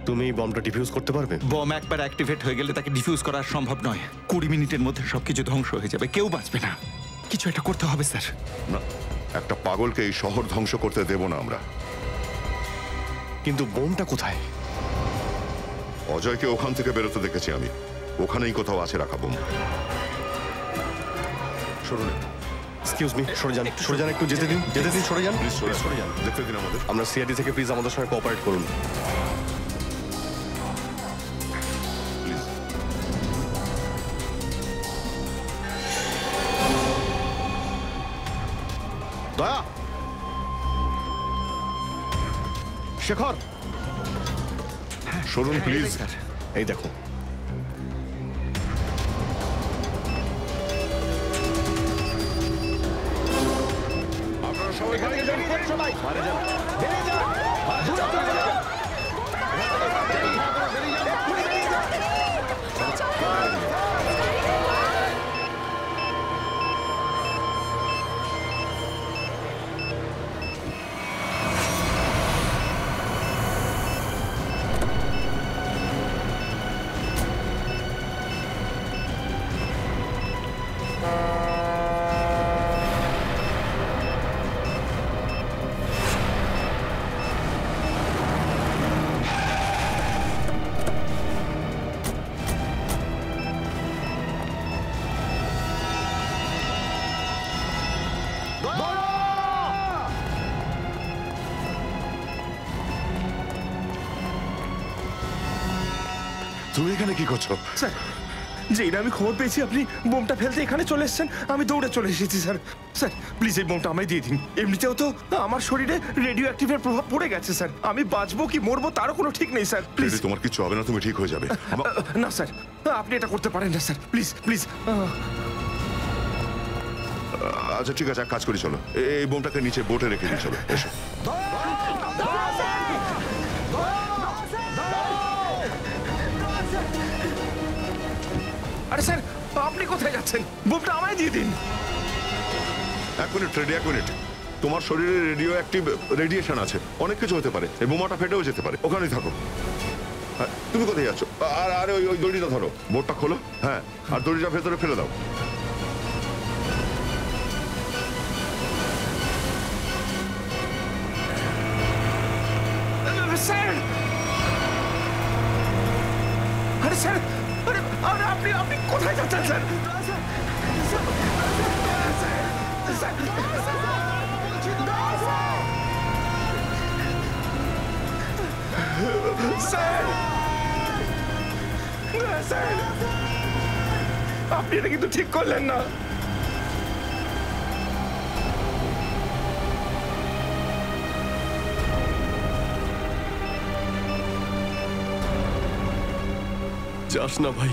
তুমি বমটা ডিফিউজ করতে পারবে? বম একবার অ্যাক্টিভেট হয়ে গেলে তাকে ডিফিউজ করা সম্ভব নয়। কুড়ি মিনিটের মধ্যে সবকিছু ধ্বংস হয়ে যাবে কেউ বাঁচবে না। কিছু একটা করতে হবে স্যার। না একটা পাগলকে এই শহর ধ্বংস করতে দেব না আমরা। কিন্তু বোমটা কোথায়? অজয়কে ওখান থেকে বেরোতে দেখেছি আমি। ওখানেই কোথাও আছে রাখা বোম। সরুন এক্সকিউজ মি সরে যান সরে যান একটু যেতে দিন যেতে দিন সরে যান। প্লিজ সরে সরে যান। দেখতে দিন আমাদের। আমরা সিআইডি থেকে প্লিজ আমাদের সঙ্গে কোঅপারেট করুন। সরুন প্লিজ এই দেখো করছ স্যার যেই না আমি খবর পেয়েছি আপনি বোমটা ফেলতে এখানে চলে এসেছেন আমি দৌড়ে চলে এসেছি স্যার। স্যার প্লিজ এই বোমটা আমায় দিয়ে দিন। এমনিতেও তো আমার শরীরে রেডিও অ্যাক্টিভের প্রভাব পড়ে গেছে স্যার। আমি বাঁচবো কি মরবো তারও কোনো ঠিক নেই স্যার। প্লিজ তোমার কিছু হবে না তুমি ঠিক হয়ে যাবে। না স্যার। আপনি এটা করতে পারেন না স্যার। প্লিজ প্লিজ আচ্ছা ঠিক আছে এক কাজ করি চলো। এই বোমটাকে নিচে বোটে রেখে দিই চলো এসো। আপনি কোথায় যাচ্ছেন? বুমটা আমায় দিয়ে দিন। এক মিনিট রেডি এক মিনিট। তোমার শরীরে রেডিও অ্যাক্টিভ রেডিয়েশন আছে। অনেক কিছু হতে পারে। এই বোমাটা ফেটেও যেতে পারে। ওখানেই থাকো। হ্যাঁ, তুমি কোথায় যাচ্ছ? আর আরে ওই ওই দড়িটা ধরো। বোর্ডটা খোলো। হ্যাঁ আর দড়িটা ভেতরে ফেলে দাও। স্যার স্যার আপনি এটা কিন্তু ঠিক করলেন না। যাস না ভাই।